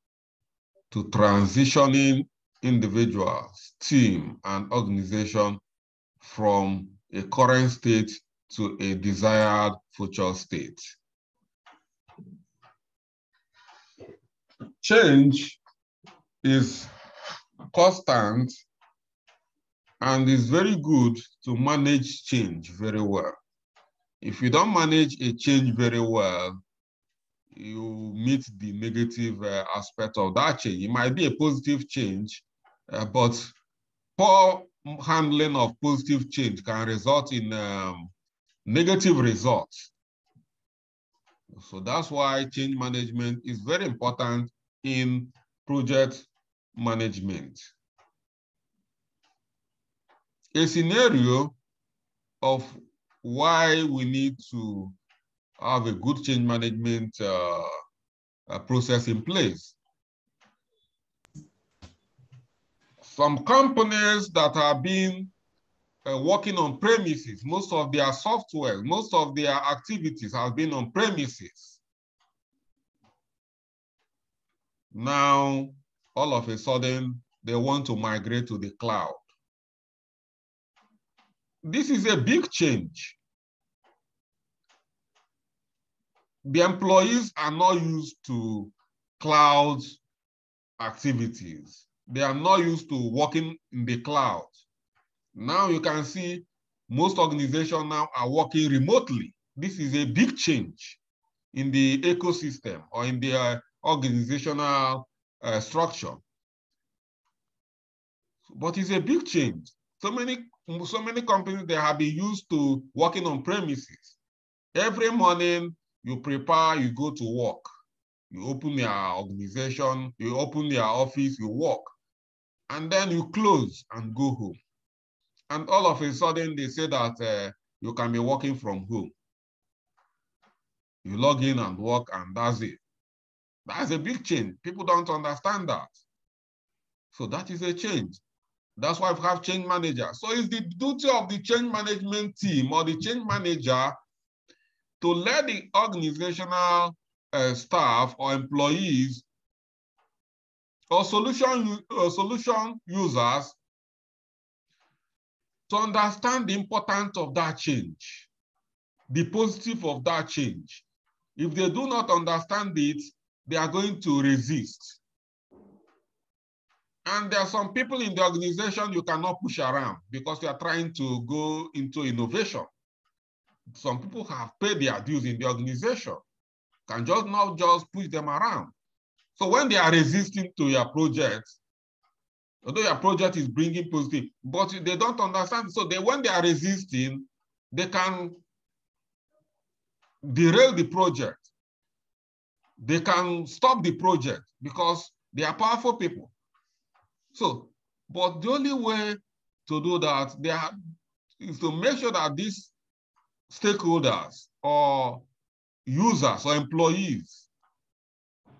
to transitioning individuals, team, and organization from a current state to a desired future state. Change is constant and is very good to manage change very well. If you don't manage a change very well, you meet the negative uh, aspect of that change. It might be a positive change, uh, but poor handling of positive change can result in um, negative results. So that's why change management is very important in project management. A scenario of why we need to have a good change management uh, uh, process in place some companies that have been uh, working on premises, most of their software, most of their activities have been on premises. Now, all of a sudden, they want to migrate to the cloud. This is a big change. The employees are not used to cloud activities. They are not used to working in the cloud. Now you can see most organizations now are working remotely. This is a big change in the ecosystem or in the organizational uh, structure. But it's a big change. So many, so many companies, they have been used to working on premises. Every morning you prepare, you go to work. You open your organization, you open your office, you work and then you close and go home. And all of a sudden they say that uh, you can be working from home. You log in and work and that's it. That's a big change. People don't understand that. So that is a change. That's why we have change manager. So it's the duty of the change management team or the change manager to let the organizational uh, staff or employees or solution, uh, solution users to understand the importance of that change, the positive of that change. If they do not understand it, they are going to resist. And there are some people in the organization you cannot push around because you are trying to go into innovation. Some people have paid their dues in the organization, can just not just push them around. So when they are resisting to your project, although your project is bringing positive, but they don't understand. So they, when they are resisting, they can derail the project. They can stop the project because they are powerful people. So, but the only way to do that, they have is to make sure that these stakeholders or users or employees,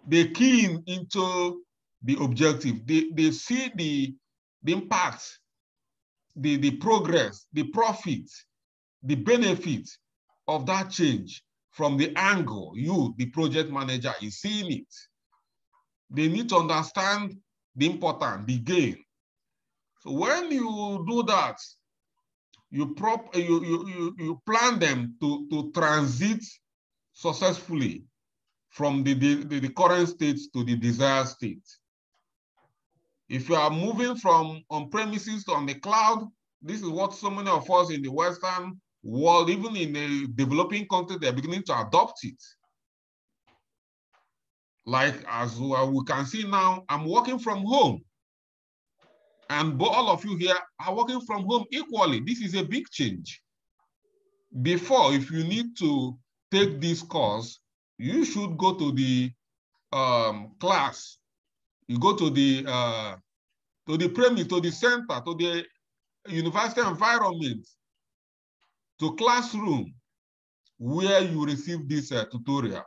they key in into the objective. They, they see the, the impact, the, the progress, the profit, the benefit of that change from the angle you, the project manager, is seeing it. They need to understand the important, the gain. So when you do that, you prop eh, you you you, you plan them to to transit successfully from the, the, the current state to the desired state. If you are moving from on premises to on the cloud, this is what so many of us in the Western world, even in the developing countries, they're beginning to adopt it. Like as we can see now, I'm working from home. And all of you here are working from home equally. This is a big change. Before, if you need to take this course, you should go to the um, class. You go to the uh, to the premise, to the center, to the university environment, to classroom, where you receive this uh, tutorial.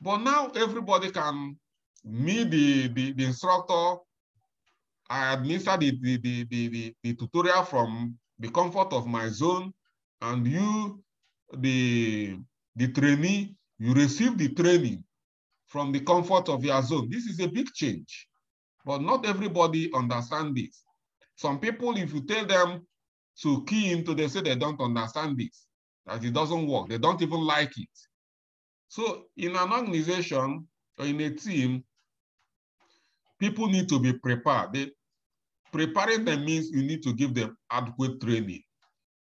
But now everybody can meet the, the, the instructor I administer the, the, the, the, the, tutorial from the comfort of my zone, and you, the, the trainee, you receive the training from the comfort of your zone. This is a big change, but not everybody understand this. Some people, if you tell them to key into, they say they don't understand this, that it doesn't work. They don't even like it. So in an organization or in a team, people need to be prepared. They, Preparing them means you need to give them adequate training.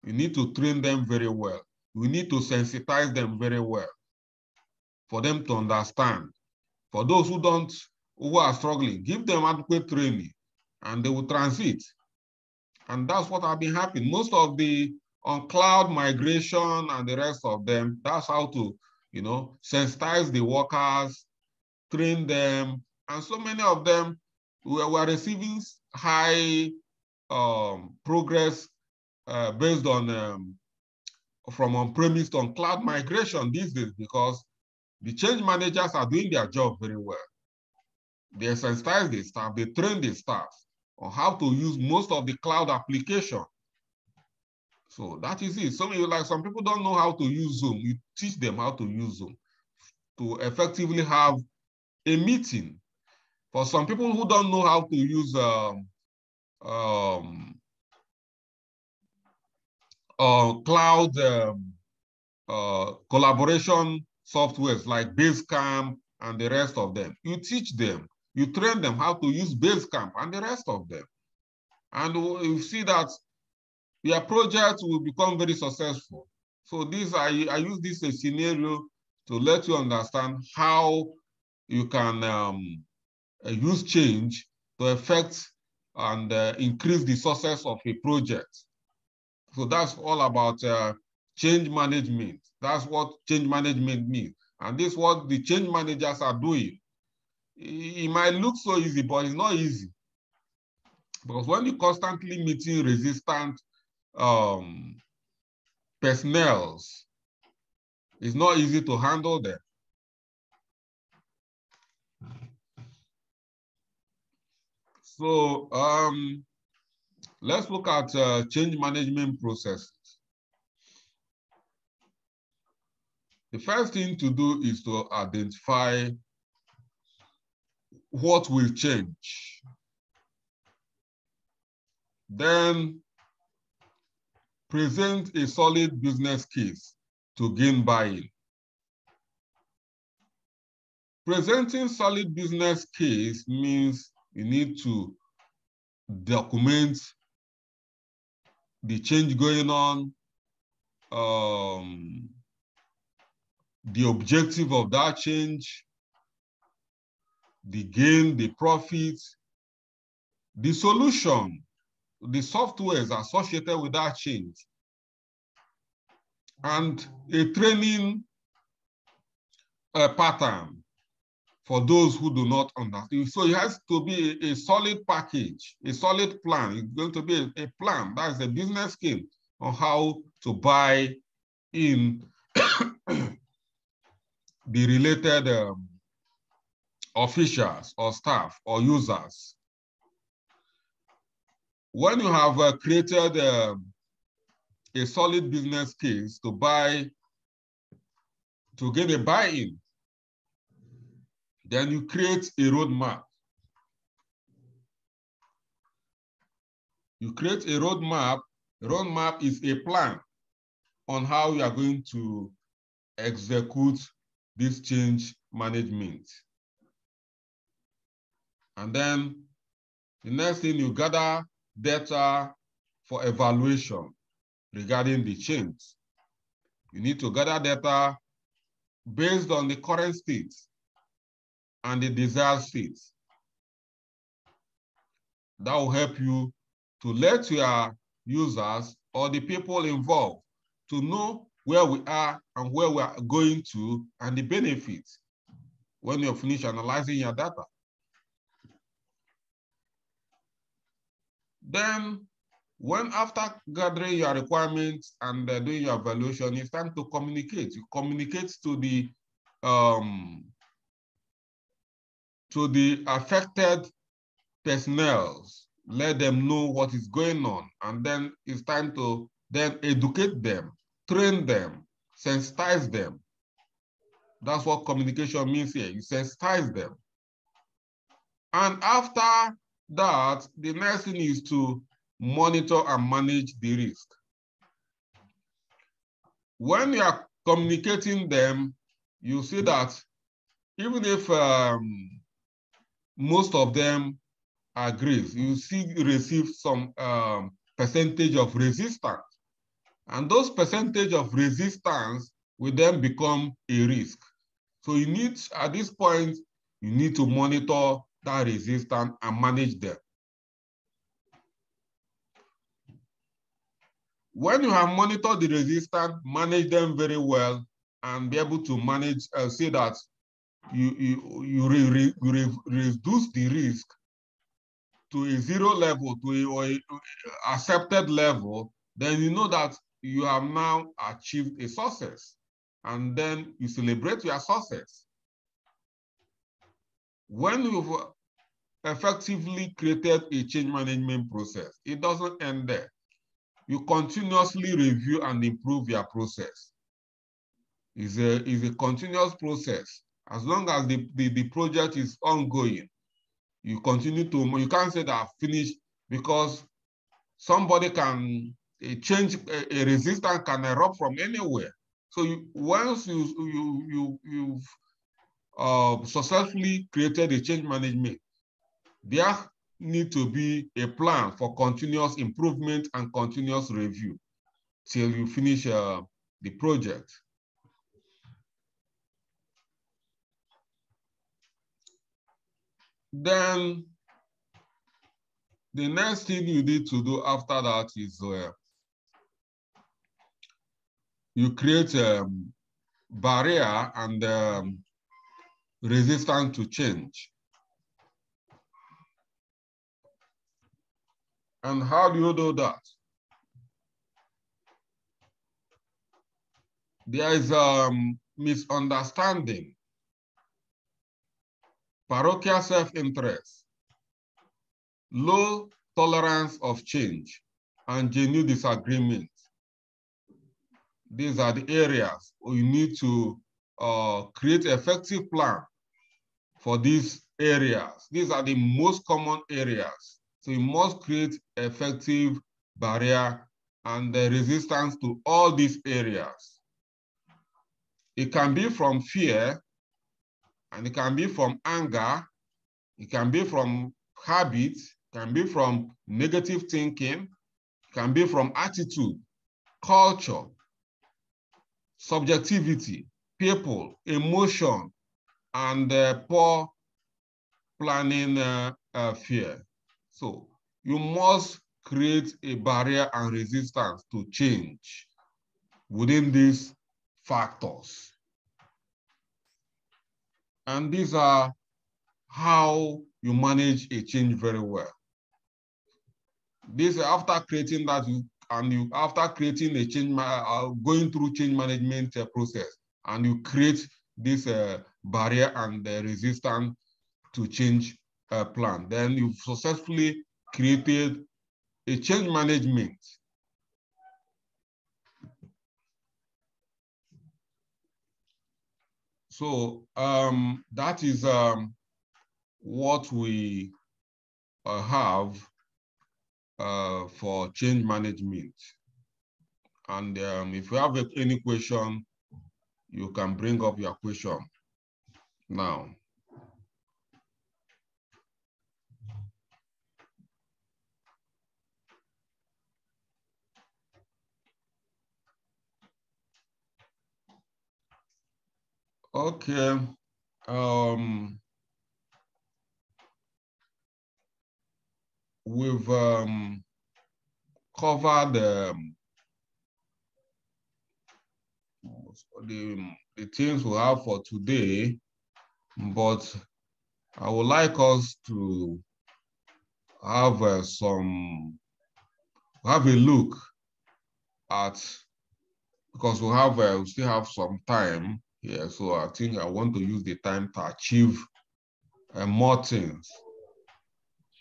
You need to train them very well. We need to sensitize them very well for them to understand. For those who don't, who are struggling, give them adequate training and they will transit. And that's what I've been happening. Most of the on cloud migration and the rest of them, that's how to, you know, sensitize the workers, train them. And so many of them we are receiving high um, progress uh, based on um, from on-premise to on cloud migration these days because the change managers are doing their job very well. They sensitize the staff, they train the staff on how to use most of the cloud application. So that is it. Some like some people don't know how to use Zoom. You teach them how to use Zoom to effectively have a meeting for some people who don't know how to use um, um, uh, cloud um, uh, collaboration softwares like Basecamp and the rest of them, you teach them, you train them how to use Basecamp and the rest of them. And you see that your project will become very successful. So this I, I use this as a scenario to let you understand how you can um, uh, use change to affect and uh, increase the success of a project. So that's all about uh, change management. That's what change management means. And this is what the change managers are doing. It might look so easy, but it's not easy. Because when you constantly meeting resistant um, personnel, it's not easy to handle them. So um, let's look at uh, change management processes. The first thing to do is to identify what will change. Then present a solid business case to gain buy-in. Presenting solid business case means you need to document the change going on, um, the objective of that change, the gain, the profit, the solution, the softwares associated with that change, and a training uh, pattern for those who do not understand. So it has to be a, solid package, a solid plan. It's going to be a, a plan. That's a business scheme on how to buy in the related um, officials or staff or users. When you have uh, created uh, a solid business case to buy, to get a buy-in, then you create a roadmap. You create a roadmap. Roadmap is a plan on how you are going to execute this change management. And then the next thing you gather data for evaluation regarding the change. You need to gather data based on the current state and the desired state. That will help you to let your users or the people involved to know where we are and where we are going to and the benefits when you finish analyzing your data. Then when after gathering your requirements and uh, doing your evaluation, it's time to communicate. You communicate to the um, to the affected personnel, let them know what is going on, and then it's time to then educate them, train them, sensitize them. That's what communication means here. You sensitize them. And after that, the next thing is to monitor and manage the risk. When you are communicating them, you see that even if um, most of them agrees, you see receive some um, percentage of resistance. And those percentage of resistance will then become a risk. So you need, at this point, you need to monitor that resistance and manage them. When you have monitored the resistance, manage them very well, and be able to manage, uh, say that you, you, you, re, re, re, reduce the risk to a zero level, to a, or a accepted level, then you know that you have now achieved a success. And then you celebrate your success. When you've effectively created a change management process, it doesn't end there. You continuously review and improve your process. It's a, it's a continuous process. As long as the, the, the project is ongoing, you continue to, you can't say that I've finished because somebody can a change, a, a resistance can erupt from anywhere. So you, once you, you, you, you've uh, successfully created a change management, there need to be a plan for continuous improvement and continuous review till you finish uh, the project. Then the next thing you need to do after that is uh, you create a um, barrier and um, resistance to change. And how do you do that? There is a um, misunderstanding parochial self-interest, low tolerance of change, and genuine disagreement. These are the areas we need to uh, create effective plan for these areas. These are the most common areas. So you must create effective barrier and the resistance to all these areas. It can be from fear, and it can be from anger, it can be from habits, can be from negative thinking, can be from attitude, culture, subjectivity, people, emotion, and uh, poor planning uh, uh, fear. So you must create a barrier and resistance to change within these factors. And these are how you manage a change very well. This after creating that, you, and you after creating a change, uh, going through change management uh, process, and you create this uh, barrier and the resistance to change uh, plan. Then you've successfully created a change management. So um, that is um, what we uh, have uh, for change management. And um, if you have any question, you can bring up your question now. Okay. Um, we've um, covered um, the, the things we have for today, but I would like us to have uh, some, have a look at, because we have, uh, we still have some time here, so I think I want to use the time to achieve uh, more things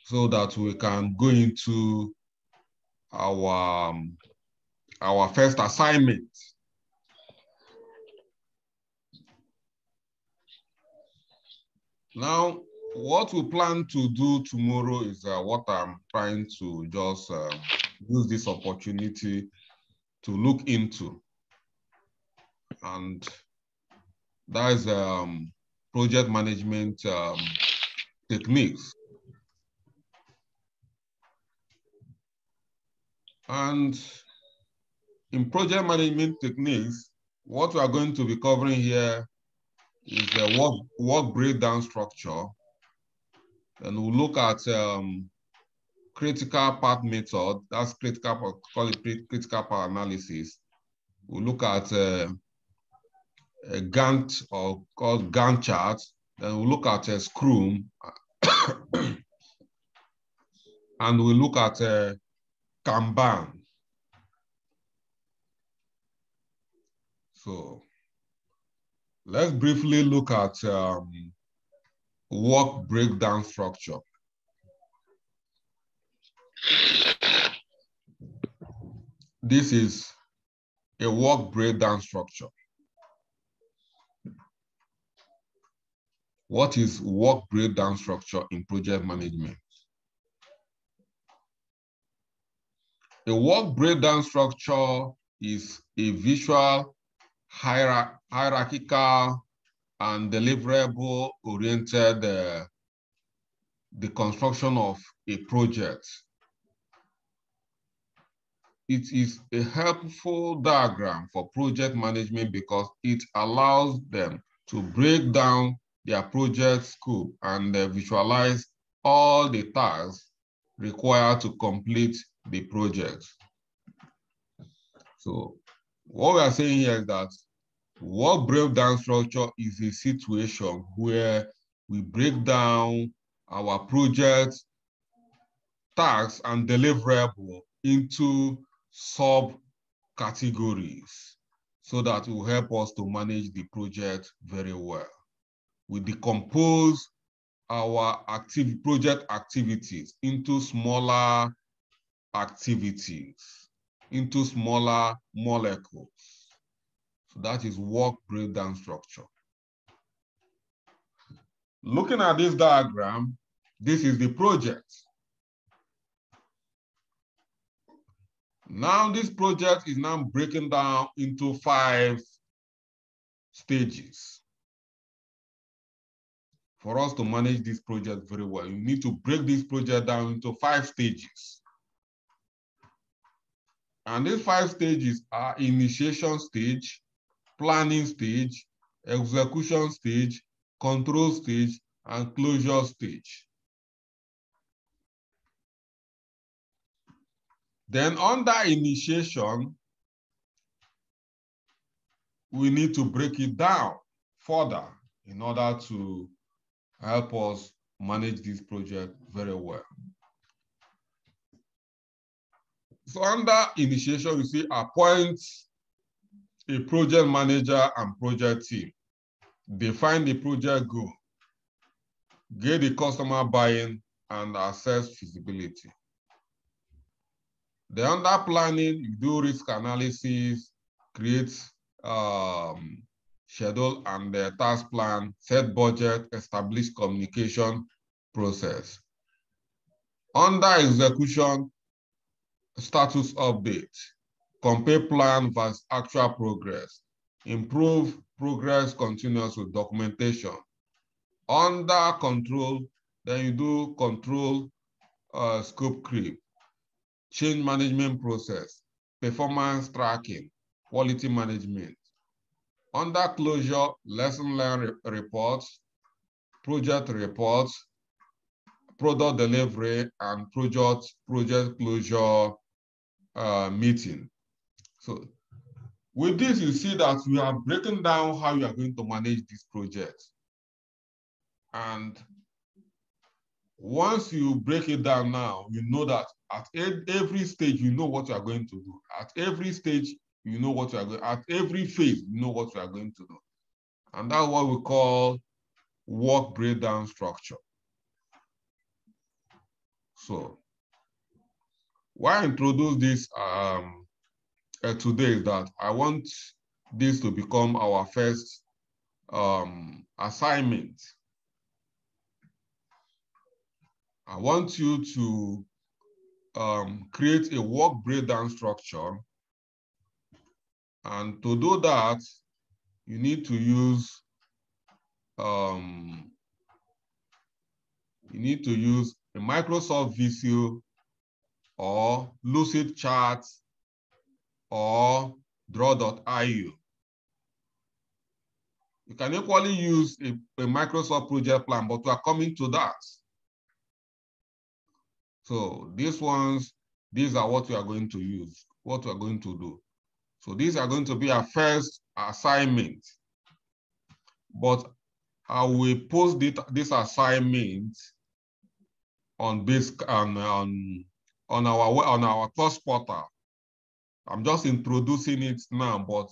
so that we can go into our, um, our first assignment. Now, what we plan to do tomorrow is uh, what I'm trying to just uh, use this opportunity to look into. And that is um, project management um, techniques. And in project management techniques, what we are going to be covering here is the work, work breakdown structure. And we'll look at um, critical path method, that's critical, call it critical path analysis. We'll look at uh, a Gantt or called Gantt chart. Then we'll look at a Scrum. and we'll look at a Kanban. So let's briefly look at um, work breakdown structure. This is a work breakdown structure. What is work breakdown structure in project management? A work breakdown structure is a visual hierarchical and deliverable oriented uh, the construction of a project. It is a helpful diagram for project management because it allows them to break down their project scope and uh, visualize all the tasks required to complete the project. So what we are saying here is that work breakdown structure is a situation where we break down our project tasks and deliverable into subcategories so that will help us to manage the project very well. We decompose our active project activities into smaller activities into smaller molecules. So that is work breakdown structure. Looking at this diagram, this is the project. Now this project is now breaking down into five stages. For us to manage this project very well, you need to break this project down into five stages. And these five stages are initiation stage, planning stage, execution stage, control stage, and closure stage. Then under initiation, we need to break it down further in order to help us manage this project very well. So under initiation, you see appoint a project manager and project team. Define the project goal, get the customer buy-in and assess feasibility. The under planning, you do risk analysis, create um, schedule and the task plan, set budget, establish communication process. Under execution, status update, compare plan versus actual progress, improve progress continuous with documentation. Under control, then you do control uh, scope creep, change management process, performance tracking, quality management. Under closure, lesson learned reports, project reports, product delivery, and project, project closure uh, meeting. So with this, you see that we are breaking down how you are going to manage this project. And once you break it down now, you know that at every stage, you know what you are going to do. At every stage, you know what you are going, at every phase, you know what you are going to do. And that's what we call work breakdown structure. So why I introduce this um, uh, today is that I want this to become our first um, assignment. I want you to um, create a work breakdown structure. And to do that, you need to use um, you need to use a Microsoft Visio or Lucid Charts or draw.io. You can equally use a, a, Microsoft project plan, but we are coming to that. So these ones, these are what we are going to use, what we are going to do. So these are going to be our first assignment. But I will post this assignment on base on, on, on our on our course portal. I'm just introducing it now, but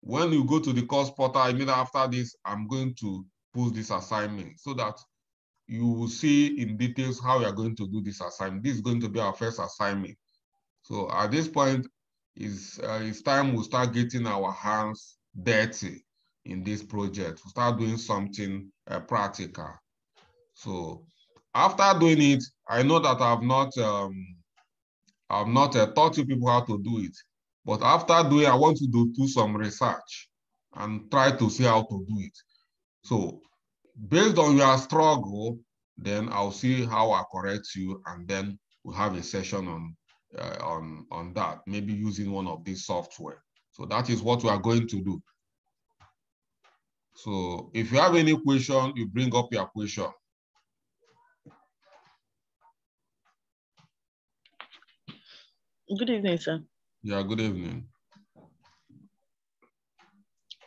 when you go to the course portal, immediately after this, I'm going to post this assignment so that you will see in details how we are going to do this assignment. This is going to be our first assignment. So at this point, is uh, it's time we start getting our hands dirty in this project. We start doing something uh, practical. So after doing it, I know that I've not um, I've not uh, taught you people how to do it, but after doing, I want to do some research and try to see how to do it. So based on your struggle, then I'll see how I correct you, and then we'll have a session on uh, on on that, maybe using one of these software. So that is what we are going to do. So if you have any question, you bring up your question. Good evening, sir. Yeah, good evening.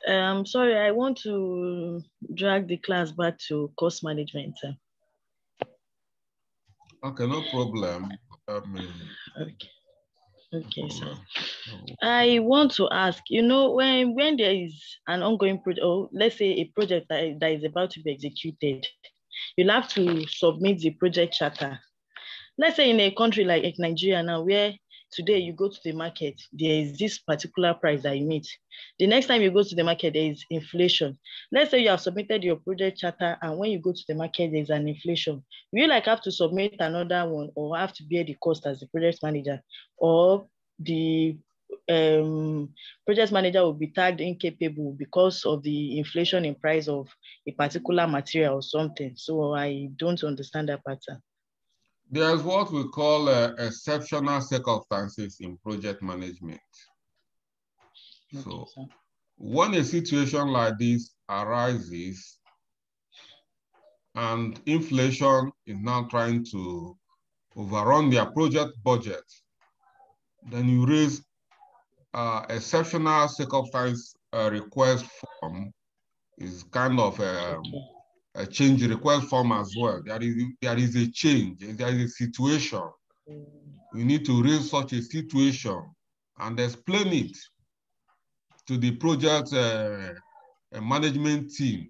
Um, sorry, I want to drag the class back to cost management. Sir. Okay, no problem. Um, okay. Okay, sir. I want to ask, you know, when when there is an ongoing project, or let's say a project that, that is about to be executed, you'll have to submit the project charter. Let's say in a country like Nigeria now, where today you go to the market, there is this particular price that you meet. The next time you go to the market, there is inflation. Let's say you have submitted your project charter and when you go to the market, there's an inflation. Will you like have to submit another one or have to bear the cost as the project manager or the um, project manager will be tagged incapable because of the inflation in price of a particular material or something. So I don't understand that pattern. There's what we call uh, exceptional circumstances in project management. Okay, so sir. when a situation like this arises and inflation is now trying to overrun their project budget, then you raise uh, exceptional circumstance uh, request form is kind of um, okay. A change request form as well. There is, there is a change, there is a situation. We need to raise such a situation and explain it to the project uh, management team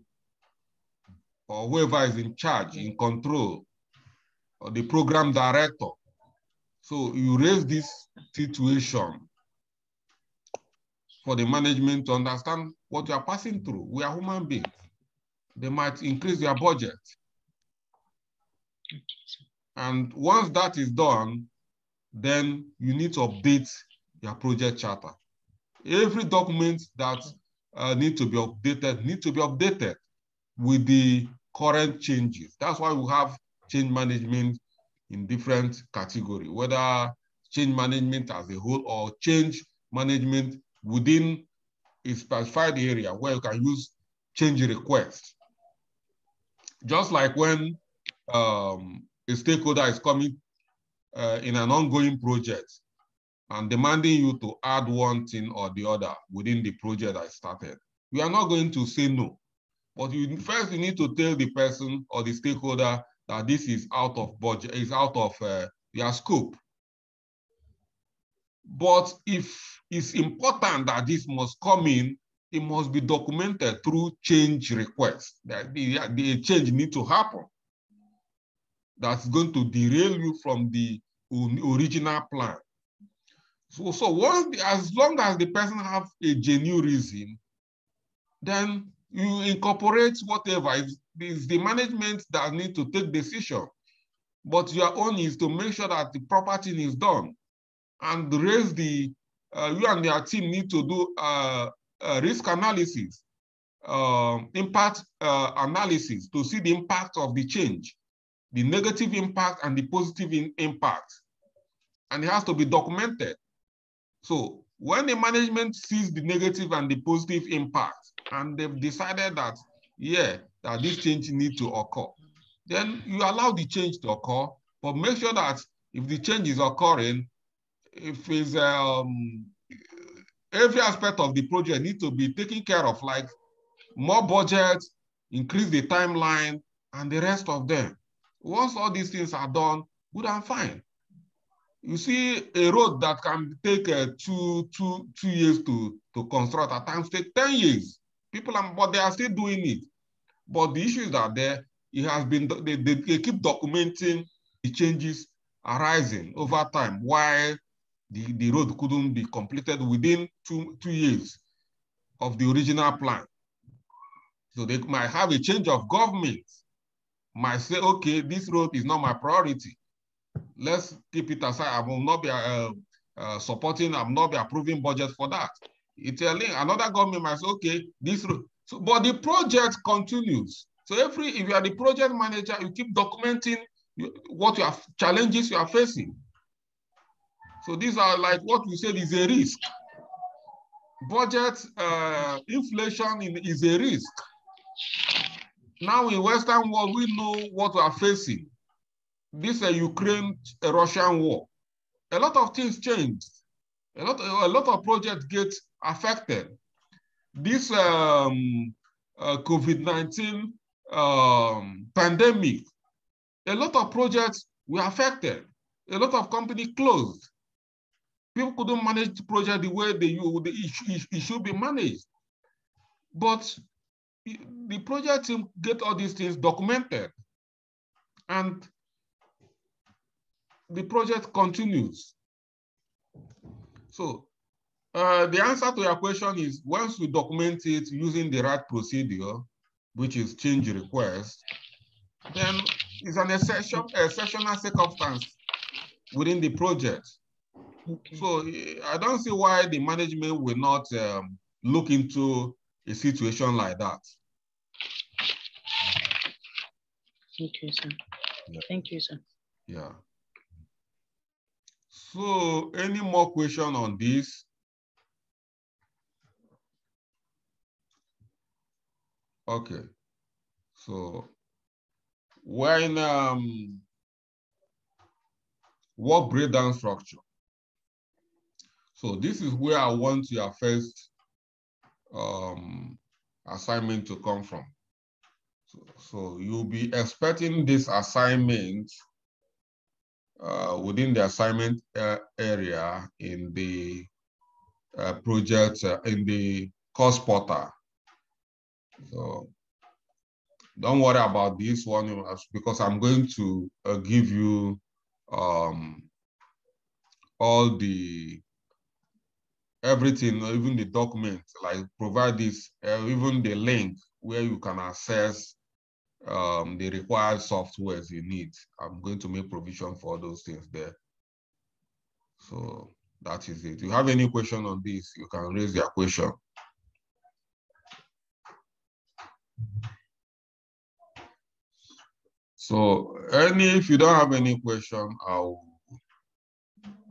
or whoever is in charge, in control, or the program director. So you raise this situation for the management to understand what you are passing through. We are human beings. They might increase their budget. And once that is done, then you need to update your project charter. Every document that uh, need to be updated need to be updated with the current changes. That's why we have change management in different category, whether change management as a whole or change management within a specified area where you can use change request. Just like when um, a stakeholder is coming uh, in an ongoing project and demanding you to add one thing or the other within the project I started. We are not going to say no, but you first you need to tell the person or the stakeholder that this is out of budget, is out of uh, their scope. But if it's important that this must come in, it must be documented through change requests. That the, the change need to happen. That's going to derail you from the original plan. So, so once, as long as the person have a genuine reason, then you incorporate whatever. It's, it's the management that need to take decision. But your own is to make sure that the property is done and raise the, uh, you and your team need to do uh, risk analysis, um, impact uh, analysis to see the impact of the change, the negative impact and the positive in impact. And it has to be documented. So when the management sees the negative and the positive impact, and they've decided that, yeah, that this change need to occur, then you allow the change to occur, but make sure that if the change is occurring, if it's um, every aspect of the project need to be taken care of, like more budget, increase the timeline, and the rest of them. Once all these things are done, good and fine. You see a road that can take uh, two, two, two years to, to construct, at times take 10 years. People are, but they are still doing it. But the issues are there. It has been, they, they, they keep documenting the changes arising over time while the, the road couldn't be completed within two, two years of the original plan. So they might have a change of government, might say, okay, this road is not my priority. Let's keep it aside. I will not be uh, uh, supporting, I will not be approving budget for that. It's a link. Another government might say, okay, this road. So, but the project continues. So every, if you are the project manager, you keep documenting what you have challenges you are facing. So these are like what we said is a risk. Budget uh, inflation is a risk. Now in Western world, we know what we are facing. This uh, Ukraine-Russian war. A lot of things changed. A lot, a lot of projects get affected. This um, uh, COVID-19 um, pandemic, a lot of projects were affected. A lot of companies closed people couldn't manage the project the way they it, should be managed. But the project team get all these things documented and the project continues. So uh, the answer to your question is once we document it using the right procedure, which is change request, then it's an exception, exceptional circumstance within the project. Okay. So I don't see why the management will not um, look into a situation like that. Thank you, sir. Yeah. Thank you, sir. Yeah. So any more question on this? Okay. So when um, work breakdown structure, so this is where I want your first um, assignment to come from. So, so you'll be expecting this assignment uh, within the assignment uh, area in the uh, project, uh, in the course portal. So don't worry about this one because I'm going to uh, give you um, all the everything, even the document, like provide this, uh, even the link where you can access um, the required softwares you need. I'm going to make provision for those things there. So that is it. If you have any question on this, you can raise your question. So any, if you don't have any question, I'll,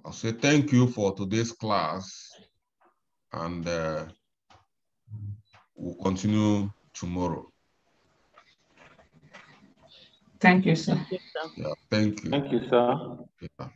I'll say thank you for today's class and uh, we'll continue tomorrow. Thank you, sir. Yeah, thank you. Thank you, sir. Yeah.